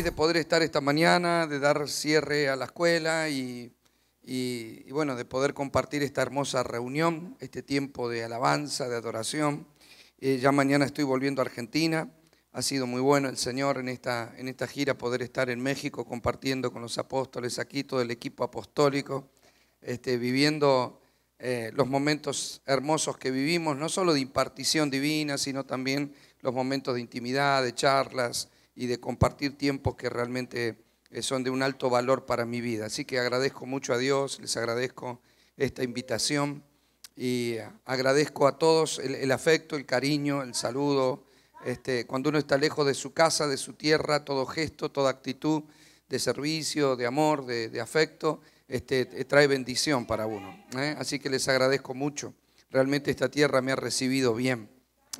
de poder estar esta mañana, de dar cierre a la escuela y, y, bueno, de poder compartir esta hermosa reunión, este tiempo de alabanza, de adoración. Eh, ya mañana estoy volviendo a Argentina. Ha sido muy bueno el Señor en esta, en esta gira poder estar en México compartiendo con los apóstoles aquí, todo el equipo apostólico, este, viviendo eh, los momentos hermosos que vivimos, no solo de impartición divina, sino también los momentos de intimidad, de charlas y de compartir tiempos que realmente eh, son de un alto valor para mi vida. Así que agradezco mucho a Dios, les agradezco esta invitación y agradezco a todos el, afecto, el cariño, el saludo. Este, cuando uno está lejos de su casa, de su tierra, todo gesto, toda actitud de servicio, de amor, de afecto, este, trae bendición para uno. ¿eh? Así que les agradezco mucho. Realmente esta tierra me ha recibido bien.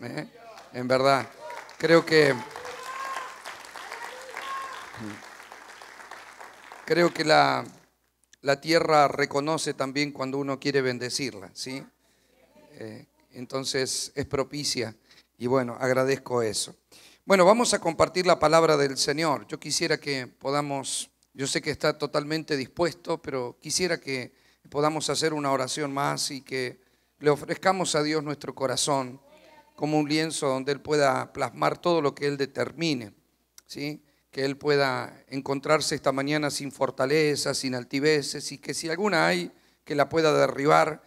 ¿eh? En verdad, creo que... Creo que la, la, tierra reconoce también cuando uno quiere bendecirla, ¿sí? Eh, entonces es propicia y bueno, agradezco eso. Bueno, vamos a compartir la palabra del Señor. Yo quisiera que podamos yo sé que está totalmente dispuesto, pero quisiera que podamos hacer una oración más y que le ofrezcamos a Dios nuestro corazón como un lienzo donde Él pueda plasmar todo lo que Él determine, ¿sí? Que Él pueda encontrarse esta mañana sin fortalezas, sin altiveces y que si alguna hay, que la pueda derribar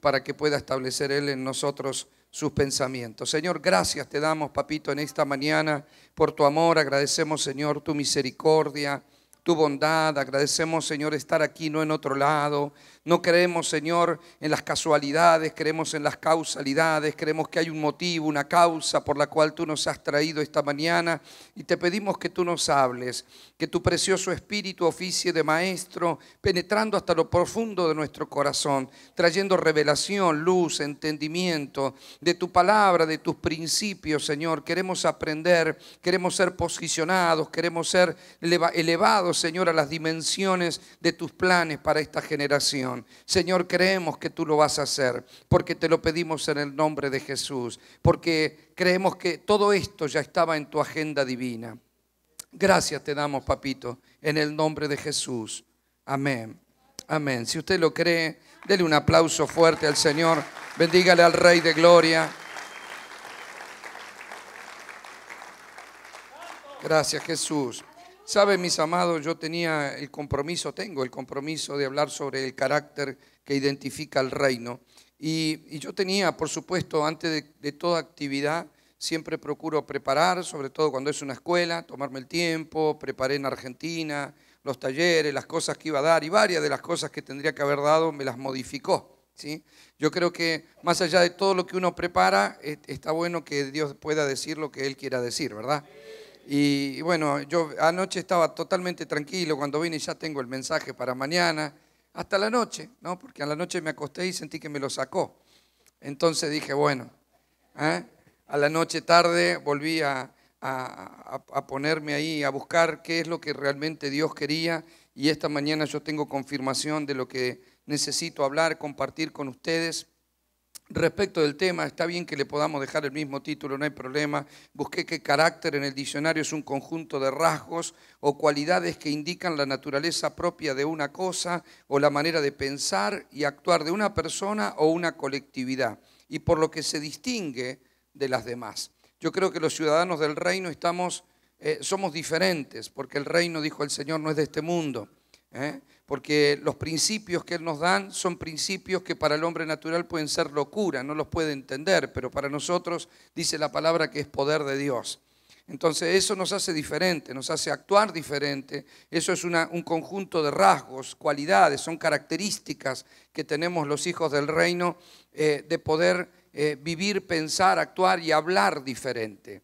para que pueda establecer Él en nosotros sus pensamientos. Señor, gracias te damos, papito, en esta mañana por tu amor, agradecemos, Señor, tu misericordia tu bondad. Agradecemos, Señor, estar aquí, no en otro lado. No creemos, Señor, en las casualidades, creemos en las causalidades, creemos que hay un motivo, una causa por la cual tú nos has traído esta mañana y te pedimos que tú nos hables, que tu precioso espíritu oficie de maestro, penetrando hasta lo profundo de nuestro corazón, trayendo revelación, luz, entendimiento de tu palabra, de tus principios, Señor. Queremos aprender, queremos ser posicionados, queremos ser elevados, Señor, a las dimensiones de tus planes para esta generación. Señor, creemos que tú lo vas a hacer, porque te lo pedimos en el nombre de Jesús, porque creemos que todo esto ya estaba en tu agenda divina. Gracias te damos, papito, en el nombre de Jesús. Amén. Amén. Si usted lo cree, dele un aplauso fuerte al Señor. Bendígale al Rey de Gloria. Gracias Jesús. Saben, mis amados, yo tenía el compromiso, tengo el compromiso de hablar sobre el carácter que identifica el reino. Y, yo tenía, por supuesto, antes de, toda actividad, siempre procuro preparar, sobre todo cuando es una escuela, tomarme el tiempo, preparé en Argentina los talleres, las cosas que iba a dar y varias de las cosas que tendría que haber dado me las modificó. ¿sí? Yo creo que más allá de todo lo que uno prepara, está bueno que Dios pueda decir lo que Él quiera decir, ¿verdad? Y bueno, yo anoche estaba totalmente tranquilo, cuando vine ya tengo el mensaje para mañana, hasta la noche, ¿no? Porque a la noche me acosté y sentí que me lo sacó. Entonces dije, bueno, ¿eh? a la noche tarde volví a, a, ponerme ahí, a buscar qué es lo que realmente Dios quería y esta mañana yo tengo confirmación de lo que necesito hablar, compartir con ustedes. Respecto del tema, está bien que le podamos dejar el mismo título, no hay problema. Busqué que carácter en el diccionario es un conjunto de rasgos o cualidades que indican la naturaleza propia de una cosa o la manera de pensar y actuar de una persona o una colectividad, y por lo que se distingue de las demás. Yo creo que los ciudadanos del reino estamos, eh, somos diferentes, porque el reino, dijo el Señor, no es de este mundo. ¿eh? Porque los principios que Él nos dan son principios que para el hombre natural pueden ser locura, no los puede entender, pero para nosotros dice la palabra que es poder de Dios. Entonces eso nos hace diferente, nos hace actuar diferente. Eso es un conjunto de rasgos, cualidades, son características que tenemos los hijos del reino eh, de poder eh, vivir, pensar, actuar y hablar diferente.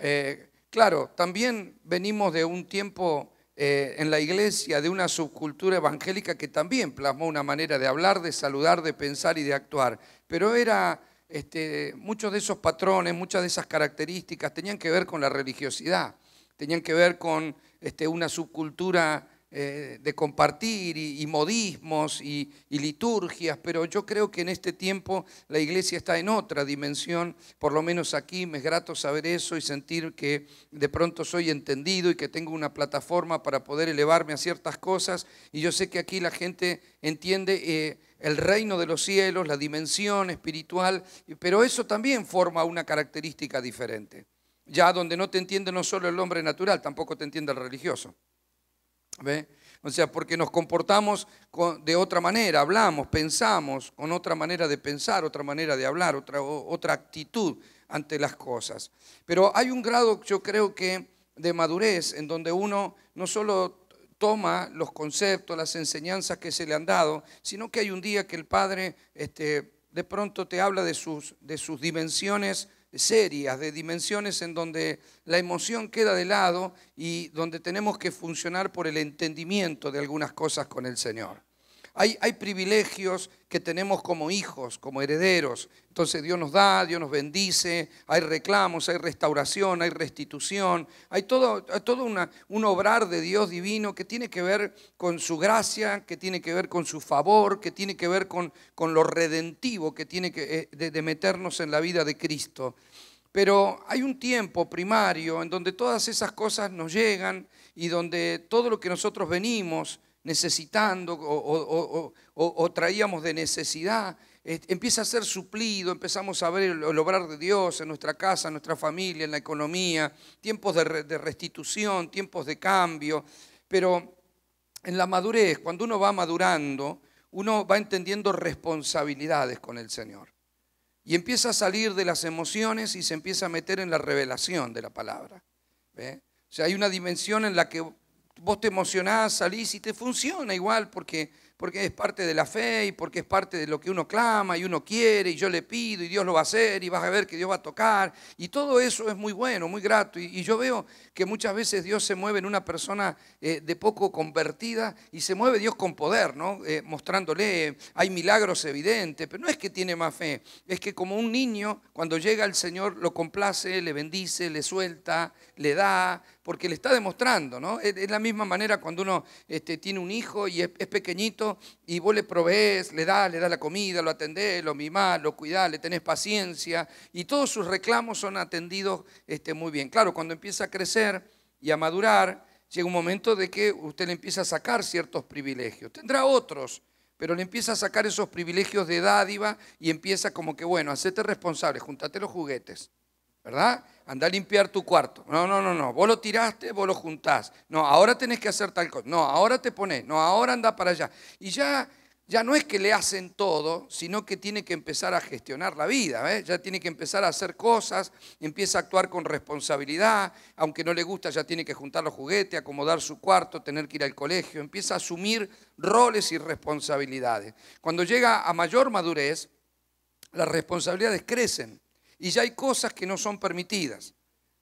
Eh, claro, también venimos de un tiempo eh, en la iglesia de una subcultura evangélica que también plasmó una manera de hablar, de saludar, de pensar y de actuar. Pero era, este, muchos de esos patrones, muchas de esas características tenían que ver con la religiosidad, tenían que ver con este, una subcultura eh, de compartir y, modismos y, liturgias, pero yo creo que en este tiempo la iglesia está en otra dimensión, por lo menos aquí me es grato saber eso y sentir que de pronto soy entendido y que tengo una plataforma para poder elevarme a ciertas cosas y yo sé que aquí la gente entiende... Eh, el reino de los cielos, la dimensión espiritual, pero eso también forma una característica diferente. Ya donde no te entiende no solo el hombre natural, tampoco te entiende el religioso. ¿Ve? O sea, porque nos comportamos de otra manera, hablamos, pensamos con otra manera de pensar, otra manera de hablar, otra, otra actitud ante las cosas. Pero hay un grado, yo creo que, de madurez en donde uno no solo toma los conceptos, las enseñanzas que se le han dado, sino que hay un día que el Padre este, de pronto te habla de sus, de sus dimensiones serias, de dimensiones en donde la emoción queda de lado y donde tenemos que funcionar por el entendimiento de algunas cosas con el Señor. Hay, privilegios que tenemos como hijos, como herederos. Entonces Dios nos da, Dios nos bendice, hay reclamos, hay restauración, hay restitución, hay todo, todo un obrar de Dios divino que tiene que ver con su gracia, que tiene que ver con su favor, que tiene que ver con, con lo redentivo que tiene que, eh, de meternos en la vida de Cristo. Pero hay un tiempo primario en donde todas esas cosas nos llegan y donde todo lo que nosotros venimos necesitando o, traíamos de necesidad, empieza a ser suplido, empezamos a ver el, obrar de Dios en nuestra casa, en nuestra familia, en la economía, tiempos de, de restitución, tiempos de cambio, pero en la madurez, cuando uno va madurando, uno va entendiendo responsabilidades con el Señor. Y empieza a salir de las emociones y se empieza a meter en la revelación de la palabra. O sea, hay una dimensión en la que vos te emocionás, salís y te funciona igual porque porque es parte de la fe y porque es parte de lo que uno clama y uno quiere y yo le pido y Dios lo va a hacer y vas a ver que Dios va a tocar. Y todo eso es muy bueno, muy grato. Y, yo veo que muchas veces Dios se mueve en una persona eh, de poco convertida y se mueve Dios con poder, ¿no? Eh, mostrándole, hay milagros evidentes, pero no es que tiene más fe, es que como un niño, cuando llega el Señor, lo complace, le bendice, le suelta, le da, porque le está demostrando, ¿no? Es, la misma manera cuando uno este, tiene un hijo y es pequeñito y vos le provees, le das, le das la comida, lo atendés, lo mimás, lo cuidás, le tenés paciencia y todos sus reclamos son atendidos este, muy bien. Claro, cuando empieza a crecer y a madurar, llega un momento de que usted le empieza a sacar ciertos privilegios. Tendrá otros, pero le empieza a sacar esos privilegios de dádiva y empieza como que, bueno, hacete responsable, juntate los juguetes, ¿verdad? anda a limpiar tu cuarto. No, no, no, no. Vos lo tiraste, vos lo juntás. No, ahora tenés que hacer tal cosa. No, ahora te pones. No, ahora anda para allá. Y ya, ya no es que le hacen todo, sino que tiene que empezar a gestionar la vida. ¿eh? Ya tiene que empezar a hacer cosas, empieza a actuar con responsabilidad. Aunque no le gusta, ya tiene que juntar los juguetes, acomodar su cuarto, tener que ir al colegio. Empieza a asumir roles y responsabilidades. Cuando llega a mayor madurez, las responsabilidades crecen y ya hay cosas que no son permitidas.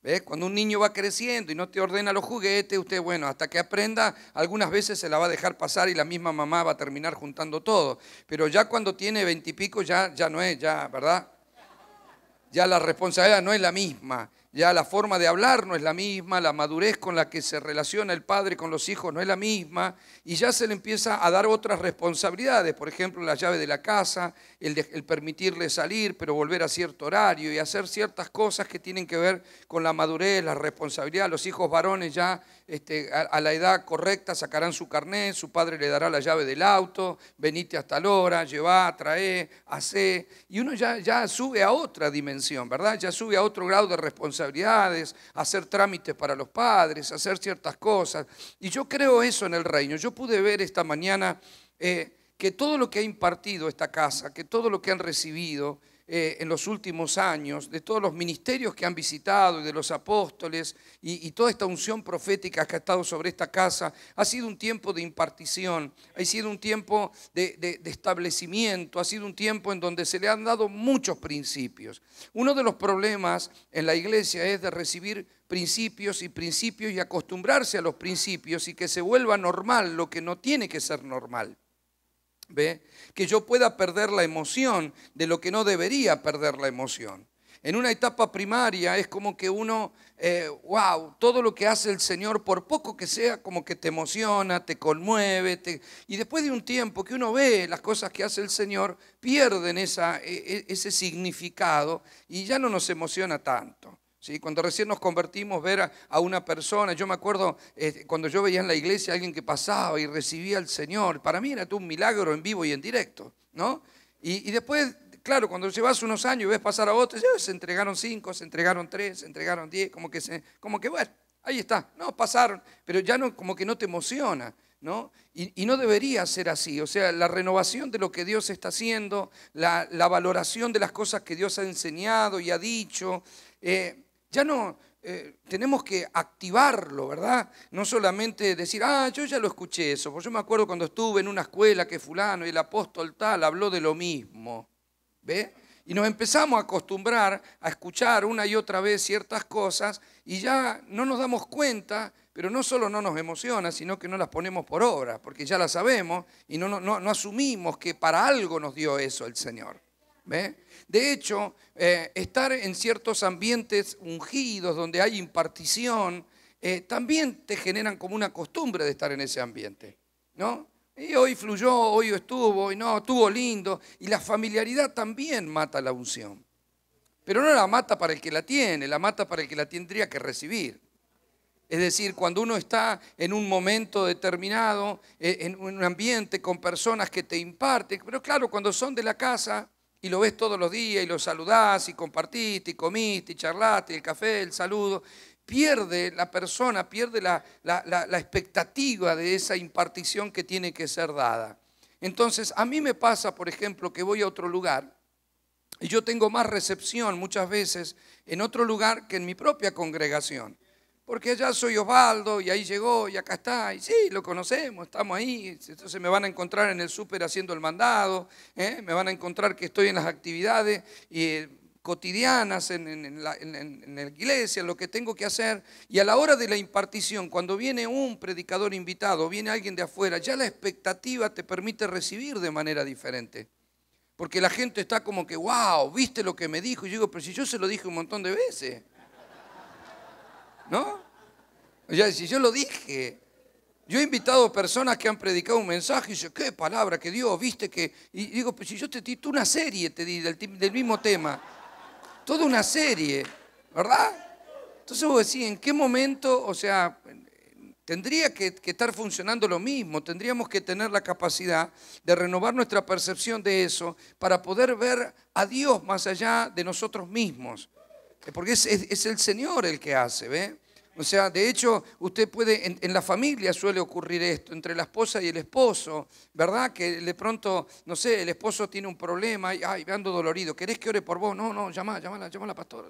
¿Ves? Cuando un niño va creciendo y no te ordena los juguetes, usted, bueno, hasta que aprenda, algunas veces se la va a dejar pasar y la misma mamá va a terminar juntando todo. Pero ya cuando tiene veintipico, ya, ya no es, ya, ¿verdad? Ya la responsabilidad no es la misma ya la forma de hablar no es la misma, la madurez con la que se relaciona el padre con los hijos no es la misma, y ya se le empieza a dar otras responsabilidades, por ejemplo, la llave de la casa, el, permitirle salir, pero volver a cierto horario y hacer ciertas cosas que tienen que ver con la madurez, la responsabilidad. Los hijos varones ya este, a, la edad correcta sacarán su carnet, su padre le dará la llave del auto, venite hasta la hora, llevá, trae, hace, y uno ya, ya sube a otra dimensión, ¿verdad? Ya sube a otro grado de responsabilidad hacer trámites para los padres, hacer ciertas cosas. Y yo creo eso en el reino. Yo pude ver esta mañana eh, que todo lo que ha impartido esta casa, que todo lo que han recibido, eh, en los últimos años, de todos los ministerios que han visitado y de los apóstoles y, toda esta unción profética que ha estado sobre esta casa, ha sido un tiempo de impartición, ha sido un tiempo de, establecimiento, ha sido un tiempo en donde se le han dado muchos principios. Uno de los problemas en la iglesia es de recibir principios y principios y acostumbrarse a los principios y que se vuelva normal lo que no tiene que ser normal. ¿Ve? Que yo pueda perder la emoción de lo que no debería perder la emoción. En una etapa primaria es como que uno, wow, eh, todo lo que hace el Señor, por poco que sea, como que te emociona, te conmueve, y después de un tiempo que uno ve las cosas que hace el Señor, pierden e, e, ese significado y ya no nos emociona tanto. Cuando recién nos convertimos, ver a, una persona, yo me acuerdo eh, cuando yo veía en la iglesia a alguien que pasaba y recibía al Señor, para mí era todo un milagro en vivo y en directo, ¿no? Y, después Claro, cuando llevas unos años y ves pasar a otros, se entregaron cinco, se entregaron tres, se entregaron diez, como que, se, como que bueno, ahí está, no, pasaron, pero ya no, como que no te emociona, ¿no? Y, no debería ser así, o sea, la renovación de lo que Dios está haciendo, la, valoración de las cosas que Dios ha enseñado y ha dicho, eh, ya no, eh, tenemos que activarlo, ¿verdad? No solamente decir, ah, yo ya lo escuché eso, porque yo me acuerdo cuando estuve en una escuela que fulano y el apóstol tal habló de lo mismo. ¿Ve? Y nos empezamos a acostumbrar a escuchar una y otra vez ciertas cosas y ya no nos damos cuenta, pero no solo no nos emociona, sino que no las ponemos por obra, porque ya las sabemos y no, no, no asumimos que para algo nos dio eso el Señor. ¿Ve? De hecho, eh, estar en ciertos ambientes ungidos, donde hay impartición, eh, también te generan como una costumbre de estar en ese ambiente. ¿no? Y hoy fluyó, hoy estuvo, y no, estuvo lindo. Y la familiaridad también mata la unción. Pero no la mata para el que la tiene, la mata para el que la tendría que recibir. Es decir, cuando uno está en un momento determinado, eh, en un ambiente con personas que te imparten, pero claro, cuando son de la casa y lo ves todos los días y lo saludás y compartiste y comiste y charlaste, el café, el saludo, pierde la persona, pierde la, expectativa de esa impartición que tiene que ser dada. Entonces, a mí me pasa, por ejemplo, que voy a otro lugar y yo tengo más recepción muchas veces en otro lugar que en mi propia congregación. Porque allá soy Osvaldo y ahí llegó y acá está, y sí, lo conocemos, estamos ahí. Entonces me van a encontrar en el súper haciendo el mandado, ¿eh? me van a encontrar que estoy en las actividades y cotidianas en, la, iglesia, lo que tengo que hacer. Y a la hora de la impartición, cuando viene un predicador invitado, viene alguien de afuera, ya la expectativa te permite recibir de manera diferente. Porque la gente está como que, wow, ¿viste lo que me dijo? Y yo digo, pero si yo se lo dije un montón de veces. ¿No? Sea, si yo lo dije. Yo he invitado personas que han predicado un mensaje y dice, qué palabra que Dios, viste que... Y digo, pero si yo te di una serie, te di del mismo tema toda una serie, ¿verdad? Entonces vos decís, ¿en qué momento, o sea, tendría que, estar funcionando lo mismo? Tendríamos que tener la capacidad de renovar nuestra percepción de eso para poder ver a Dios más allá de nosotros mismos. Porque es, es el Señor el que hace, ¿ve? O sea, de hecho, usted puede, en, la familia suele ocurrir esto, entre la esposa y el esposo, ¿verdad? Que de pronto, no sé, el esposo tiene un problema y, ay, ando dolorido, ¿querés que ore por vos? No, no, llama, llama, llama a la pastora.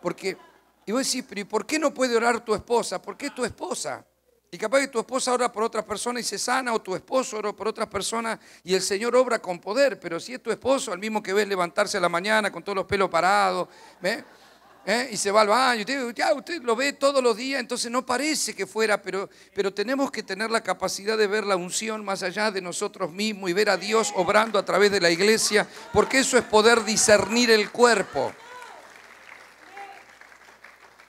Porque, y vos decís, pero ¿y por qué no puede orar tu esposa? ¿Por qué es tu esposa? Y capaz que tu esposa ora por otra persona y se sana, o tu esposo ora por otras personas y el Señor obra con poder, pero si es tu esposo, al mismo que ves levantarse a la mañana con todos los pelos parados. ¿eh? y se va al baño. Usted, ya, usted lo ve todos los días, entonces no parece que fuera, pero, pero tenemos que tener la capacidad de ver la unción más allá de nosotros mismos y ver a Dios obrando a través de la iglesia, porque eso es poder discernir el cuerpo.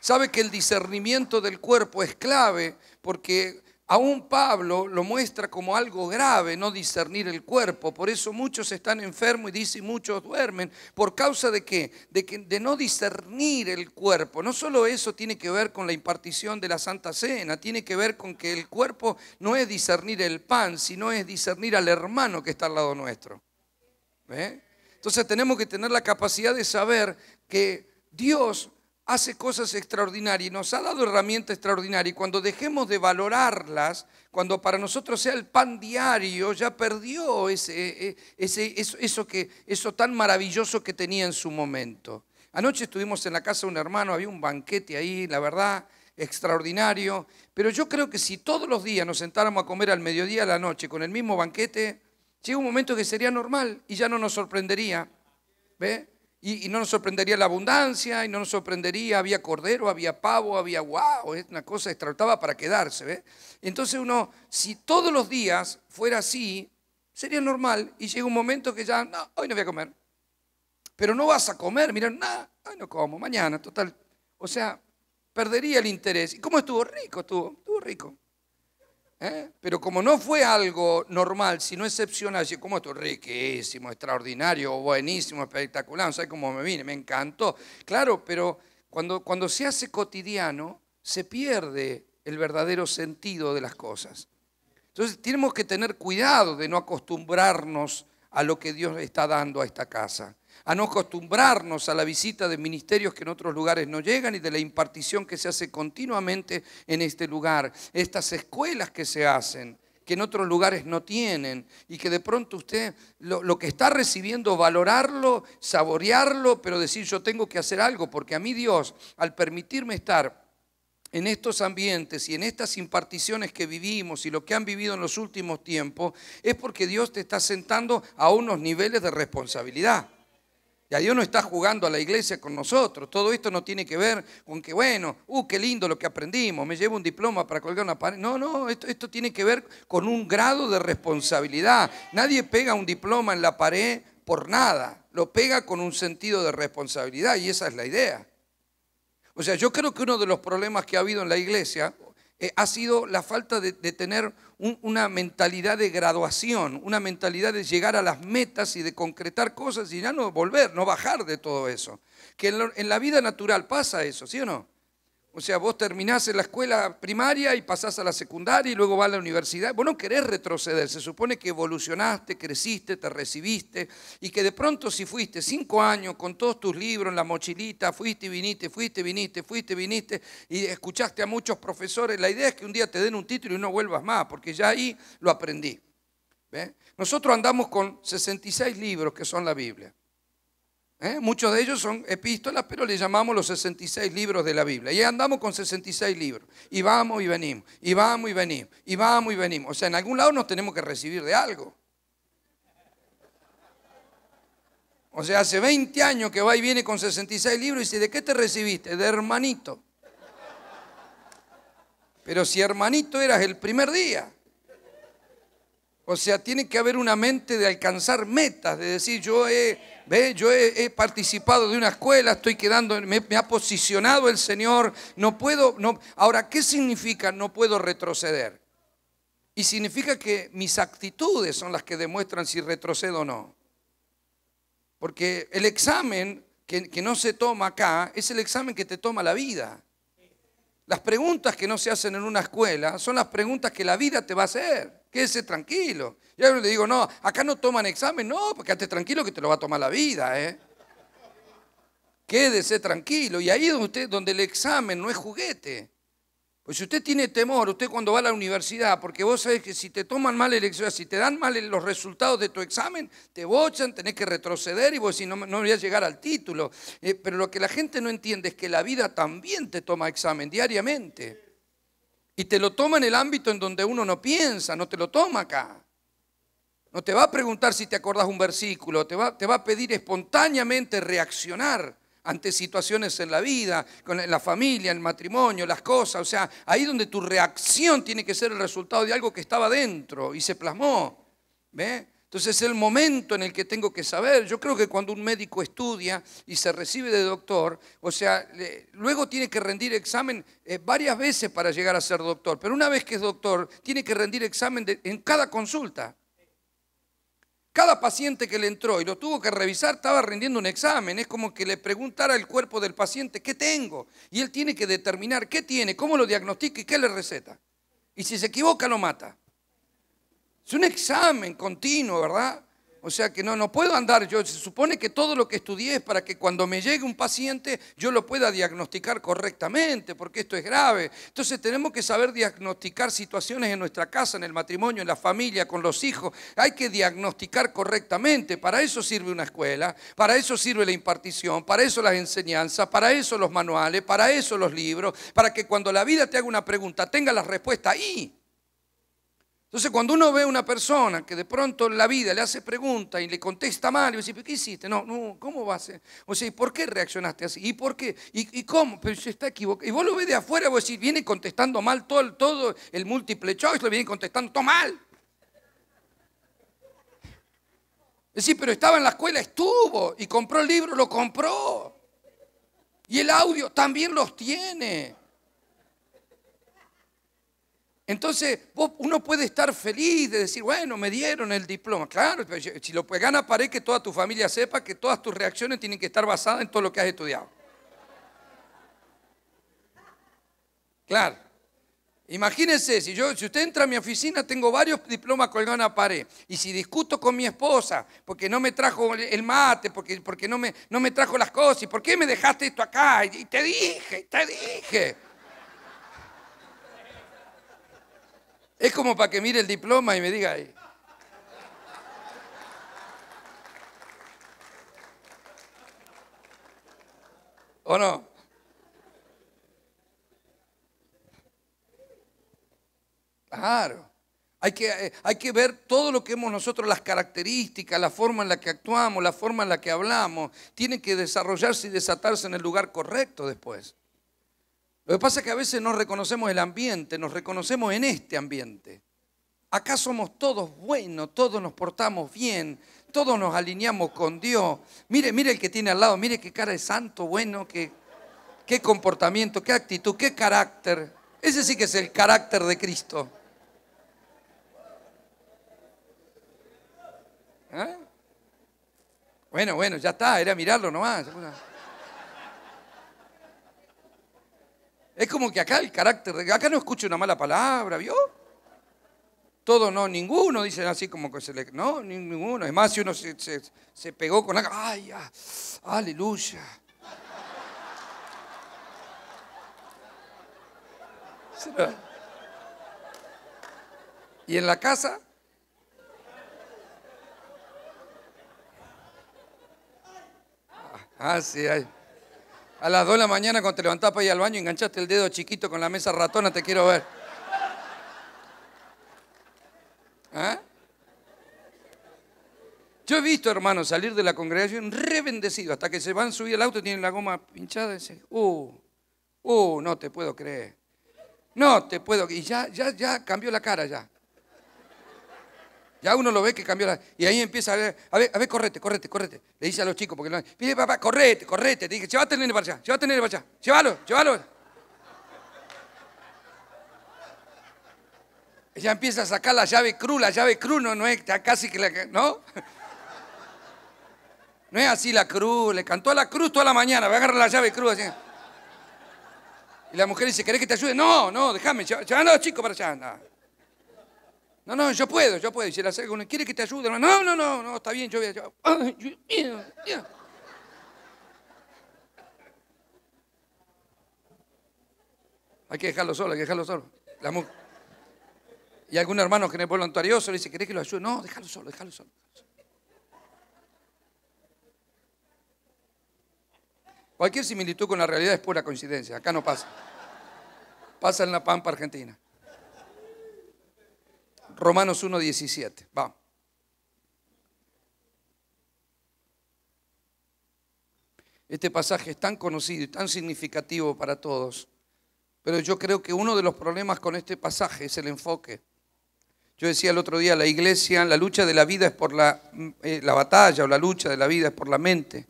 Sabe que el discernimiento del cuerpo es clave porque Aún Pablo lo muestra como algo grave no discernir el cuerpo. Por eso muchos están enfermos y dice muchos duermen. ¿Por causa de qué? De, que, de no discernir el cuerpo. No solo eso tiene que ver con la impartición de la Santa Cena, tiene que ver con que el cuerpo no es discernir el pan, sino es discernir al hermano que está al lado nuestro. Entonces tenemos que tener la capacidad de saber que Dios hace cosas extraordinarias y nos ha dado herramientas extraordinarias. Y cuando dejemos de valorarlas, cuando para nosotros sea el pan diario, ya perdió ese, e, ese, eso, que, eso tan maravilloso que tenía en su momento. Anoche estuvimos en la casa de un hermano, había un banquete ahí, la verdad, extraordinario. Pero yo creo que si todos los días nos sentáramos a comer al mediodía a la noche con el mismo banquete, llega un momento que sería normal y ya no nos sorprendería. ¿Ve? Y, no nos sorprendería la abundancia, y no nos sorprendería, había cordero, había pavo, había wow, es una cosa extraordinaria para quedarse. ¿ve? Entonces uno, si todos los días fuera así, sería normal y llega un momento que ya, no, hoy no voy a comer. pero no vas a comer, mira, nada, no como, mañana, total. O sea, perdería el interés. ¿Y cómo estuvo? Rico, estuvo, estuvo rico. ¿Eh? Pero como no fue algo normal, sino excepcional, como esto riquísimo, extraordinario, buenísimo, espectacular, no sé cómo me vine, me encantó. Claro, pero cuando, cuando se hace cotidiano, se pierde el verdadero sentido de las cosas. Entonces tenemos que tener cuidado de no acostumbrarnos a lo que Dios está dando a esta casa a no acostumbrarnos a la visita de ministerios que en otros lugares no llegan y de la impartición que se hace continuamente en este lugar, estas escuelas que se hacen que en otros lugares no tienen y que de pronto usted lo, que está recibiendo, valorarlo, saborearlo, pero decir yo tengo que hacer algo, porque a mí Dios, al permitirme estar en estos ambientes y en estas imparticiones que vivimos y lo que han vivido en los últimos tiempos, es porque Dios te está sentando a unos niveles de responsabilidad. Ya Dios no está jugando a la iglesia con nosotros. Todo esto no tiene que ver con que, bueno, uh, qué lindo lo que aprendimos, me llevo un diploma para colgar una pared. No, no, esto, esto tiene que ver con un grado de responsabilidad. Nadie pega un diploma en la pared por nada, lo pega con un sentido de responsabilidad y esa es la idea. O sea, yo creo que uno de los problemas que ha habido en la iglesia eh, ha sido la falta de, tener una mentalidad de graduación, una mentalidad de llegar a las metas y de concretar cosas y ya no volver, no bajar de todo eso. Que en la vida natural pasa eso, ¿sí o no? O sea, vos terminás en la escuela primaria y pasás a la secundaria y luego vas a la universidad. Vos no querés retroceder, se supone que evolucionaste, creciste, te recibiste y que de pronto si fuiste cinco años con todos tus libros en la mochilita, fuiste y viniste, fuiste, viniste, fuiste, viniste y escuchaste a muchos profesores, la idea es que un día te den un título y no vuelvas más, porque ya ahí lo aprendí. Nosotros andamos con 66 libros que son la Biblia. ¿Eh? Muchos de ellos son epístolas, pero le llamamos los 66 libros de la Biblia. Y andamos con 66 libros. Y vamos y venimos, y vamos y venimos, y vamos y venimos. O sea, en algún lado nos tenemos que recibir de algo. O sea, hace 20 años que va y viene con 66 libros y dice, ¿de qué te recibiste? De hermanito. Pero si hermanito eras el primer día. O sea, tiene que haber una mente de alcanzar metas, de decir, yo he ¿Ve? Yo he, participado de una escuela, estoy quedando, me, ha posicionado el Señor, no puedo, no. Ahora, ¿qué significa no puedo retroceder? Y significa que mis actitudes son las que demuestran si retrocedo o no. Porque el examen que, que no se toma acá es el examen que te toma la vida. Las preguntas que no se hacen en una escuela son las preguntas que la vida te va a hacer. Quédese tranquilo. Yo le digo, no, acá no toman examen, no, porque quédate tranquilo que te lo va a tomar la vida, ¿eh? Quédese tranquilo. Y ahí es donde, usted, donde el examen no es juguete. Pues si usted tiene temor, usted cuando va a la universidad, porque vos sabés que si te toman mal el examen, si te dan mal los resultados de tu examen, te bochan, tenés que retroceder y vos decís, no, no voy a llegar al título. Eh, pero lo que la gente no entiende es que la vida también te toma examen diariamente. Y te lo toma en el ámbito en donde uno no piensa, no te lo toma acá. No te va a preguntar si te acordás un versículo, te va, te va a pedir espontáneamente reaccionar ante situaciones en la vida, con la familia, el matrimonio, las cosas. O sea, ahí donde tu reacción tiene que ser el resultado de algo que estaba dentro y se plasmó. ¿Ve? Entonces es el momento en el que tengo que saber. Yo creo que cuando un médico estudia y se recibe de doctor, o sea, luego tiene que rendir examen eh, varias veces para llegar a ser doctor, pero una vez que es doctor, tiene que rendir examen en cada consulta. Cada paciente que le entró y lo tuvo que revisar estaba rindiendo un examen. Es como que le preguntara al cuerpo del paciente, ¿qué tengo? Y él tiene que determinar qué tiene, cómo lo diagnostica y qué le receta. Y si se equivoca, lo mata. Es un examen continuo, ¿verdad? O sea que no, no puedo andar yo. Se supone que todo lo que estudié es para que cuando me llegue un paciente yo lo pueda diagnosticar correctamente, porque esto es grave. Entonces tenemos que saber diagnosticar situaciones en nuestra casa, en el matrimonio, en la familia, con los hijos. Hay que diagnosticar correctamente. Para eso sirve una escuela, para eso sirve la impartición, para eso las enseñanzas, para eso los manuales, para eso los libros, para que cuando la vida te haga una pregunta tenga la respuesta ahí. Entonces, cuando uno ve a una persona que de pronto en la vida le hace preguntas y le contesta mal, y dice, ¿qué hiciste? No, no, ¿cómo va a ser? O sea, ¿y por qué reaccionaste así? ¿Y por qué? ¿Y, cómo? Pero se está equivocado. Y vos lo ves de afuera, vos decís, viene contestando mal todo, todo el múltiple choice, lo viene contestando todo mal. Decir, pero estaba en la escuela, estuvo. Y compró el libro, lo compró. Y el audio también los tiene. Entonces, uno puede estar feliz de decir, bueno, me dieron el diploma. Claro, si lo gana, para que toda tu familia sepa que todas tus reacciones tienen que estar basadas en todo lo que has estudiado. Claro. Imagínense, si, yo, si usted entra a mi oficina, tengo varios diplomas colgados en la pared. Y si discuto con mi esposa, porque no me trajo el mate, porque, porque no, me, no me trajo las cosas, ¿y por qué me dejaste esto acá? Y te dije, te dije. Es como para que mire el diploma y me diga ahí. ¿O no? Claro. Hay que, eh, hay que, ver todo lo que hemos nosotros, las características, la forma en la que actuamos, la forma en la que hablamos. Tiene que desarrollarse y desatarse en el lugar correcto después. Lo que pasa es que a veces no reconocemos el ambiente, nos reconocemos en este ambiente. Acá somos todos buenos, todos nos portamos bien, todos nos alineamos con Dios. Mire, mire el que tiene al lado, mire qué cara de santo, bueno, qué, qué comportamiento, qué actitud, qué carácter. Ese sí que es el carácter de Cristo. ¿Eh? Bueno, bueno, ya está, era mirarlo nomás. Es como que acá el carácter, de, acá no escucho una mala palabra, ¿vio? Todo no, ninguno, dicen así como que se le... No, ninguno. Es más, si uno se, pegó con la... ¡Ay, ya! ¡Aleluya! ¿Y en la casa? Ah, sí, hay. A las 2 de la mañana cuando te levantás para ir al baño, enganchaste el dedo chiquito con la mesa ratona, te quiero ver. ¿Ah? Yo he visto, hermanos, salir de la congregación re bendecido, hasta que se van a subir al auto y tienen la goma pinchada y dicen, uh, uh, no te puedo creer. No te puedo, y ya, ya, ya cambió la cara ya. Ya uno lo ve que cambió la... Y ahí empieza a ver, a ver, a ver, correte, correte, correte. Le dice a los chicos, porque no... Pide papá, correte, correte. Te dije, llévate el nene para allá, llévate el nene para allá. Llévalo, llévalo. Ella empieza a sacar la llave cruz, la llave cruz no, no es casi que la... ¿No? No es así la cruz, le cantó a la cruz toda la mañana, va a agarrar la llave cruz así. Y la mujer dice, ¿querés que te ayude? No, no, déjame, llévalo a los chicos para allá. No. No, no, yo puedo, yo puedo. Y si la acerca uno, ¿quiere que te ayude? No, no, no, no, está bien, yo voy a... Hay que dejarlo solo, hay que dejarlo solo. Y algún hermano que en el pueblo antarioso le dice, ¿querés que lo ayude? No, déjalo solo, déjalo solo. Cualquier similitud con la realidad es pura coincidencia. Acá no pasa. Pasa en la Pampa Argentina. Romanos 1.17. Va. Este pasaje es tan conocido y tan significativo para todos, pero yo creo que uno de los problemas con este pasaje es el enfoque. Yo decía el otro día, la iglesia, la lucha de la vida es por la, eh, la batalla o la lucha de la vida es por la mente.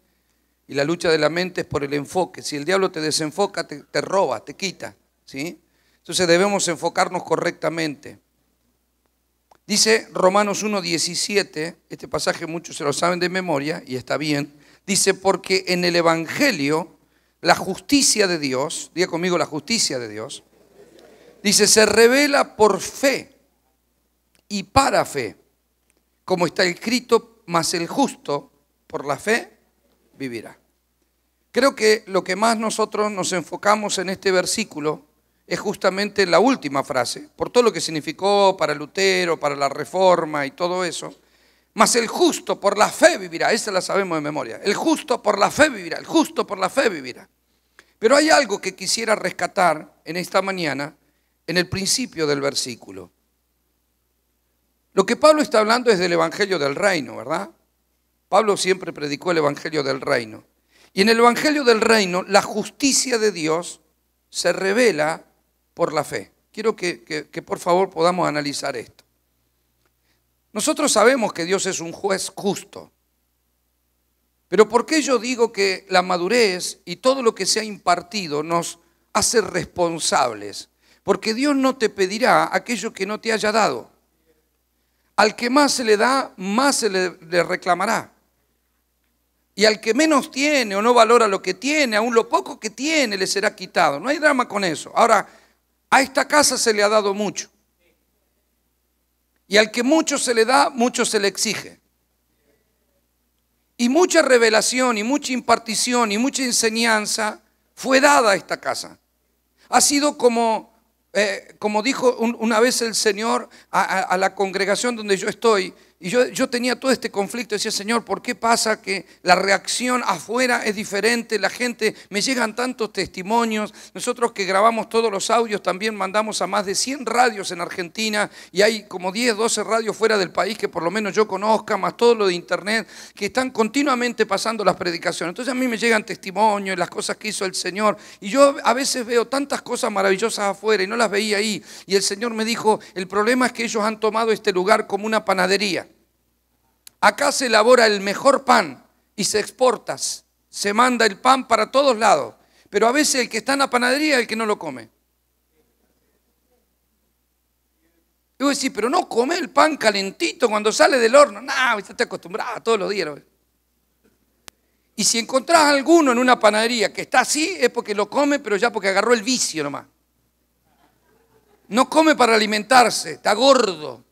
Y la lucha de la mente es por el enfoque. Si el diablo te desenfoca, te, te roba, te quita. ¿sí? Entonces debemos enfocarnos correctamente. Dice Romanos 1.17, este pasaje muchos se lo saben de memoria y está bien, dice, porque en el Evangelio la justicia de Dios, diga conmigo la justicia de Dios, dice, se revela por fe y para fe, como está escrito, mas el justo por la fe vivirá. Creo que lo que más nosotros nos enfocamos en este versículo es justamente la última frase, por todo lo que significó para Lutero, para la reforma y todo eso. Mas el justo por la fe vivirá, esa la sabemos de memoria. El justo por la fe vivirá, el justo por la fe vivirá. Pero hay algo que quisiera rescatar en esta mañana, en el principio del versículo. Lo que Pablo está hablando es del Evangelio del Reino, ¿verdad? Pablo siempre predicó el Evangelio del Reino. Y en el Evangelio del Reino, la justicia de Dios se revela por la fe. Quiero que, por favor podamos analizar esto. Nosotros sabemos que Dios es un juez justo. Pero ¿por qué yo digo que la madurez y todo lo que se ha impartido nos hace responsables? Porque Dios no te pedirá aquello que no te haya dado. Al que más se le da, más se le, reclamará. Y al que menos tiene o no valora lo que tiene, aún lo poco que tiene le será quitado. No hay drama con eso. Ahora, a esta casa se le ha dado mucho. Y al que mucho se le da, mucho se le exige. Y mucha revelación y mucha impartición y mucha enseñanza fue dada a esta casa. Ha sido como, eh, como dijo una vez el Señor a la congregación donde yo estoy, y yo, yo, tenía todo este conflicto, decía, Señor, ¿por qué pasa que la reacción afuera es diferente? La gente, me llegan tantos testimonios. Nosotros que grabamos todos los audios también mandamos a más de 100 radios en Argentina y hay como 10, 12 radios fuera del país que por lo menos yo conozca, más todo lo de internet, que están continuamente pasando las predicaciones. Entonces a mí me llegan testimonios, las cosas que hizo el Señor. Y yo a veces veo tantas cosas maravillosas afuera y no las veía ahí. Y el Señor me dijo, el problema es que ellos han tomado este lugar como una panadería. Acá se elabora el mejor pan y se exporta, se manda el pan para todos lados, pero a veces el que está en la panadería es el que no lo come. Y vos decís, pero no come el pan calentito cuando sale del horno. No, está acostumbrado todos los días. Y si encontrás alguno en una panadería que está así, es porque lo come, pero ya porque agarró el vicio nomás. No come para alimentarse, está gordo,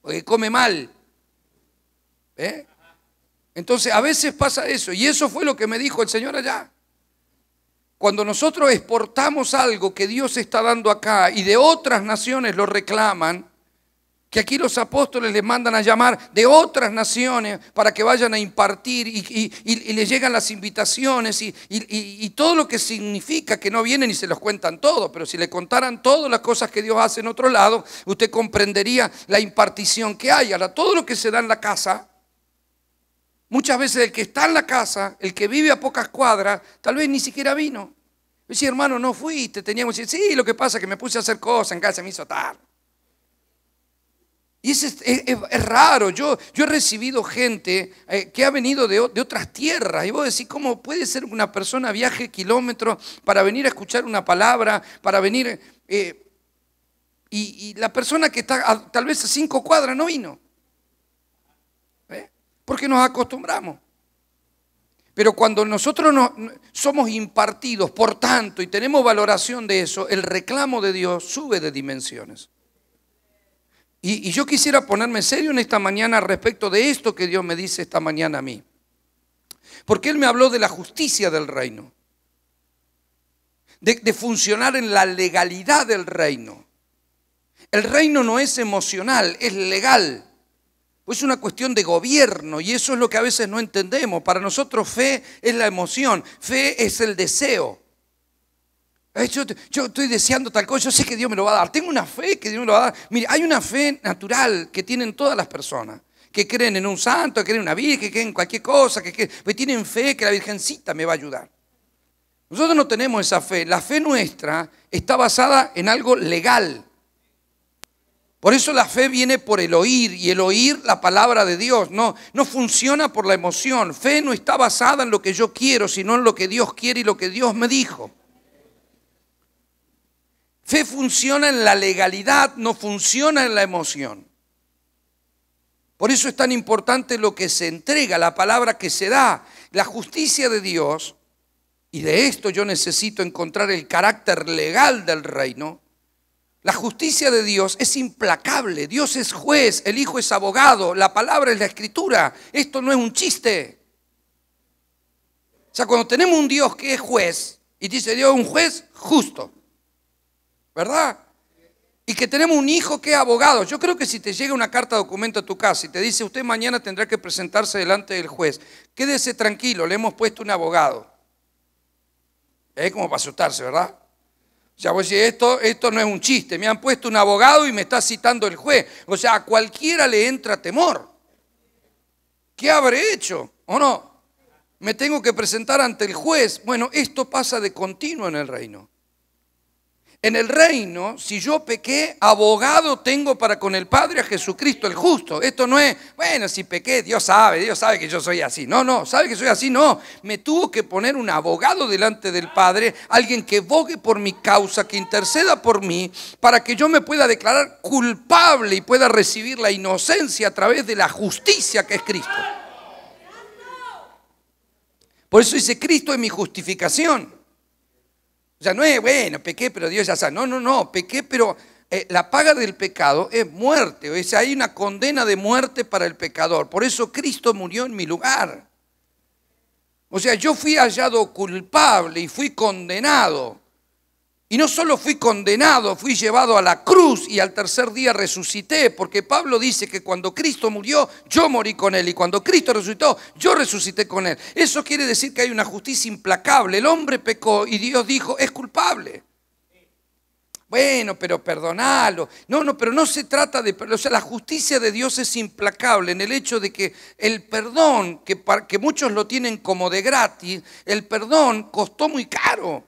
porque come mal. ¿Eh? Entonces, a veces pasa eso, y eso fue lo que me dijo el Señor allá. Cuando nosotros exportamos algo que Dios está dando acá y de otras naciones lo reclaman, que aquí los apóstoles les mandan a llamar de otras naciones para que vayan a impartir y, y, les llegan las invitaciones y, y, todo lo que significa que no vienen y se los cuentan todo, pero si le contaran todas las cosas que Dios hace en otro lado, usted comprendería la impartición que hay. Ahora, todo lo que se da en la casa, Muchas veces el que está en la casa, el que vive a pocas cuadras, tal vez ni siquiera vino. Decía, hermano, no fuiste. Teníamos que decir, sí, lo que pasa es que me puse a hacer cosas en casa, me hizo tarde. Y es, es, raro. Yo, yo he recibido gente eh, que ha venido de, otras tierras. Y vos decís, ¿cómo puede ser una persona viaje kilómetros para venir a escuchar una palabra, para venir... Eh, y, y, la persona que está tal vez a cinco cuadras no vino porque nos acostumbramos. Pero cuando nosotros no, somos impartidos, por tanto, y tenemos valoración de eso, el reclamo de Dios sube de dimensiones. Y, yo quisiera ponerme serio en esta mañana respecto de esto que Dios me dice esta mañana a mí. Porque Él me habló de la justicia del reino, de funcionar en la legalidad del reino. El reino no es emocional, es legal. Es una cuestión de gobierno y eso es lo que a veces no entendemos. Para nosotros fe es la emoción, fe es el deseo. Yo, estoy deseando tal cosa, yo sé que Dios me lo va a dar. Tengo una fe que Dios me lo va a dar. Mire, hay una fe natural que tienen todas las personas, que creen en un santo, que creen en una virgen, que creen en cualquier cosa, que, que tienen fe que la virgencita me va a ayudar. Nosotros no tenemos esa fe. La fe nuestra está basada en algo legal. Por eso la fe viene por el oír y el oír la palabra de Dios. No, no funciona por la emoción. Fe no está basada en lo que yo quiero, sino en lo que Dios quiere y lo que Dios me dijo. Fe funciona en la legalidad, no funciona en la emoción. Por eso es tan importante lo que se entrega, la palabra que se da, la justicia de Dios. Y de esto yo necesito encontrar el carácter legal del reino la justicia de Dios es implacable. Dios es juez, el Hijo es abogado, la palabra es la escritura. Esto no es un chiste. O sea, cuando tenemos un Dios que es juez y dice Dios es un juez justo, ¿verdad? Y que tenemos un hijo que es abogado. Yo creo que si te llega una carta de documento a tu casa y te dice usted mañana tendrá que presentarse delante del juez, quédese tranquilo, le hemos puesto un abogado. Es como para asustarse, ¿verdad? Sea, vos decís, esto, esto no es un chiste, me han puesto un abogado y me está citando el juez. O sea, a cualquiera le entra temor. ¿Qué habré hecho? ¿O no? Me tengo que presentar ante el juez. Bueno, esto pasa de continuo en el reino. En el reino, si yo pequé, abogado tengo para con el Padre a Jesucristo el justo. Esto no es, bueno, si pequé, Dios sabe, Dios sabe que yo soy así. No, no, sabe que soy así, no. Me tuvo que poner un abogado delante del Padre, alguien que bogue por mi causa, que interceda por mí, para que yo me pueda declarar culpable y pueda recibir la inocencia a través de la justicia que es Cristo. Por eso dice, Cristo es mi justificación. O sea, no es, bueno, pequé, pero Dios ya sabe. No, no, no, pequé, pero eh, la paga del pecado es muerte. O sea, hay una condena de muerte para el pecador. Por eso Cristo murió en mi lugar. O sea, yo fui hallado culpable y fui condenado. Y no solo fui condenado, fui llevado a la cruz y al tercer día resucité, porque Pablo dice que cuando Cristo murió, yo morí con él, y cuando Cristo resucitó, yo resucité con él. Eso quiere decir que hay una justicia implacable. El hombre pecó y Dios dijo, es culpable. Bueno, pero perdonalo. No, no, pero no se trata de... O sea, la justicia de Dios es implacable en el hecho de que el perdón, que, que muchos lo tienen como de gratis, el perdón costó muy caro.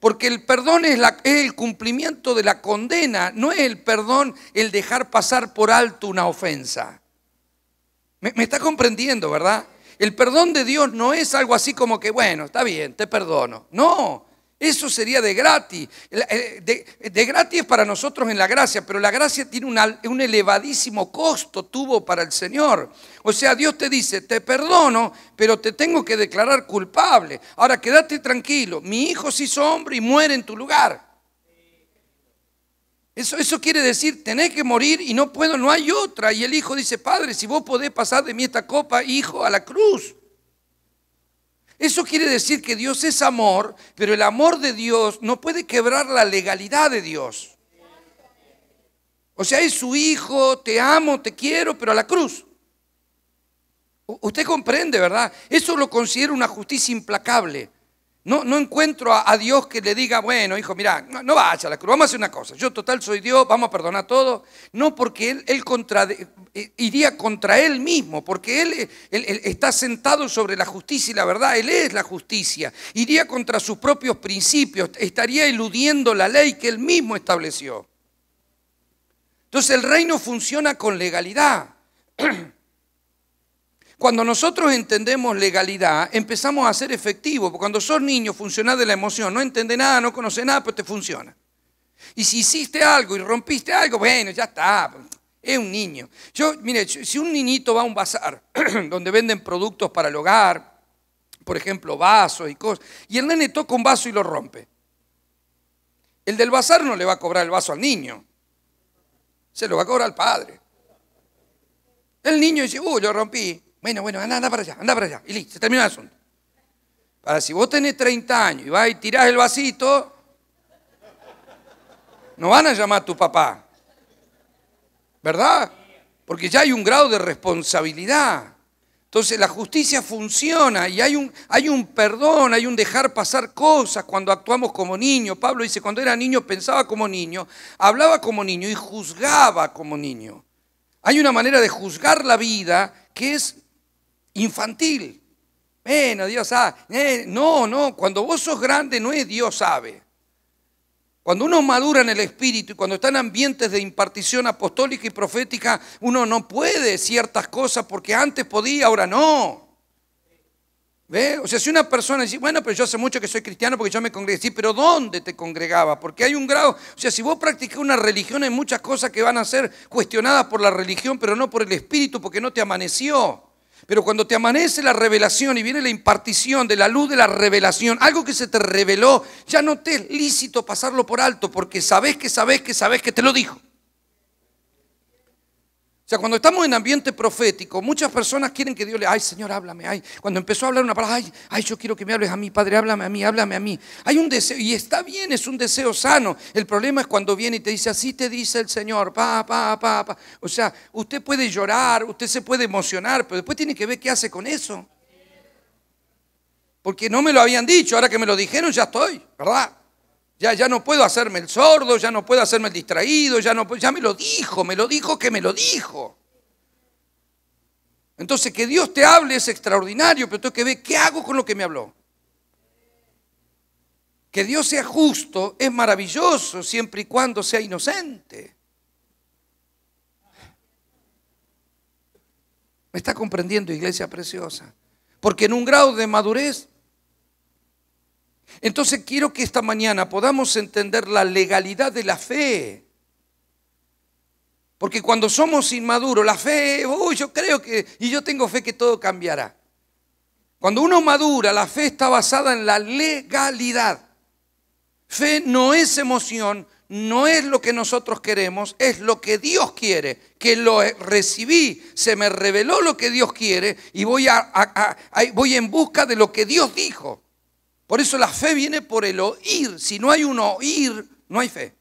Porque el perdón es, el cumplimiento de la condena, no es el perdón el dejar pasar por alto una ofensa. ¿Me, me está comprendiendo, verdad? El perdón de Dios no es algo así como que, bueno, está bien, te perdono. No, eso sería de gratis. Eh, de, gratis para nosotros en la gracia, pero la gracia tiene un elevadísimo costo, tuvo para el Señor. O sea, Dios te dice, te perdono, pero te tengo que declarar culpable. Ahora, quédate tranquilo, mi hijo se hizo hombre y muere en tu lugar. Eso, eso quiere decir, tenés que morir y no puedo, no hay otra. Y el hijo dice, Padre, si vos podés pasar de mí esta copa, hijo, a la cruz. Eso quiere decir que Dios es amor, pero el amor de Dios no puede quebrar la legalidad de Dios. O sea, es su hijo, te amo, te quiero, pero a la cruz. Usted comprende, ¿verdad? Eso lo considero una justicia implacable. No, no encuentro a, Dios que le diga, bueno, hijo, mira, no, no vaya a la cruz, vamos a hacer una cosa. Yo total soy Dios, vamos a perdonar todo. No, porque Él, eh, iría contra Él mismo, porque él, él, está sentado sobre la justicia y la verdad, Él es la justicia. Iría contra sus propios principios, estaría eludiendo la ley que Él mismo estableció. Entonces el reino funciona con legalidad. Cuando nosotros entendemos legalidad, empezamos a ser efectivos. Porque cuando sos niño, funciona de la emoción. No entiende nada, no conoce nada, pero te funciona. Y si hiciste algo y rompiste algo, bueno, ya está. Es un niño. Yo, mire, si un niñito va a un bazar donde venden productos para el hogar, por ejemplo, vasos y cosas, y el nene toca un vaso y lo rompe. El del bazar no le va a cobrar el vaso al niño. Se lo va a cobrar al padre. El niño dice, uy, lo rompí. Bueno, bueno, anda, anda para allá, anda para allá. Y listo, se terminó el asunto. Para si vos tenés 30 años y vas y tirás el vasito, no van a llamar a tu papá. ¿Verdad? Porque ya hay un grado de responsabilidad. Entonces la justicia funciona y hay un, hay un perdón, hay un dejar pasar cosas cuando actuamos como niños. Pablo dice, cuando era niño pensaba como niño, hablaba como niño y juzgaba como niño. Hay una manera de juzgar la vida que es infantil. Bueno, Dios sabe. Eh, no, no, cuando vos sos grande no es Dios sabe. Cuando uno madura en el espíritu y cuando está en ambientes de impartición apostólica y profética, uno no puede ciertas cosas porque antes podía, ahora no. ¿Ve? O sea, si una persona dice, bueno, pero yo hace mucho que soy cristiano porque yo me congregué, sí, pero ¿dónde te congregaba? Porque hay un grado, o sea, si vos practicas una religión, hay muchas cosas que van a ser cuestionadas por la religión, pero no por el espíritu, porque no te amaneció. Pero cuando te amanece la revelación y viene la impartición de la luz de la revelación, algo que se te reveló, ya no te es lícito pasarlo por alto porque sabes que sabes que sabes que te lo dijo. O sea, cuando estamos en ambiente profético, muchas personas quieren que Dios le, ay Señor, háblame, ay. Cuando empezó a hablar una palabra, ay, ay, yo quiero que me hables a mí, Padre, háblame a mí, háblame a mí. Hay un deseo, y está bien, es un deseo sano. El problema es cuando viene y te dice, así te dice el Señor, pa, pa, pa, pa. O sea, usted puede llorar, usted se puede emocionar, pero después tiene que ver qué hace con eso. Porque no me lo habían dicho, ahora que me lo dijeron ya estoy, ¿verdad? Ya, ya no puedo hacerme el sordo, ya no puedo hacerme el distraído, ya, no, ya me lo dijo, me lo dijo que me lo dijo. Entonces que Dios te hable es extraordinario, pero tengo que ver qué hago con lo que me habló. Que Dios sea justo es maravilloso siempre y cuando sea inocente. ¿Me está comprendiendo, iglesia preciosa? Porque en un grado de madurez entonces quiero que esta mañana podamos entender la legalidad de la fe. Porque cuando somos inmaduros, la fe, uy, yo creo que, y yo tengo fe que todo cambiará. Cuando uno madura, la fe está basada en la legalidad. Fe no es emoción, no es lo que nosotros queremos, es lo que Dios quiere, que lo recibí, se me reveló lo que Dios quiere y voy, a, voy en busca de lo que Dios dijo. Por eso la fe viene por el oír. Si no hay un oír, no hay fe.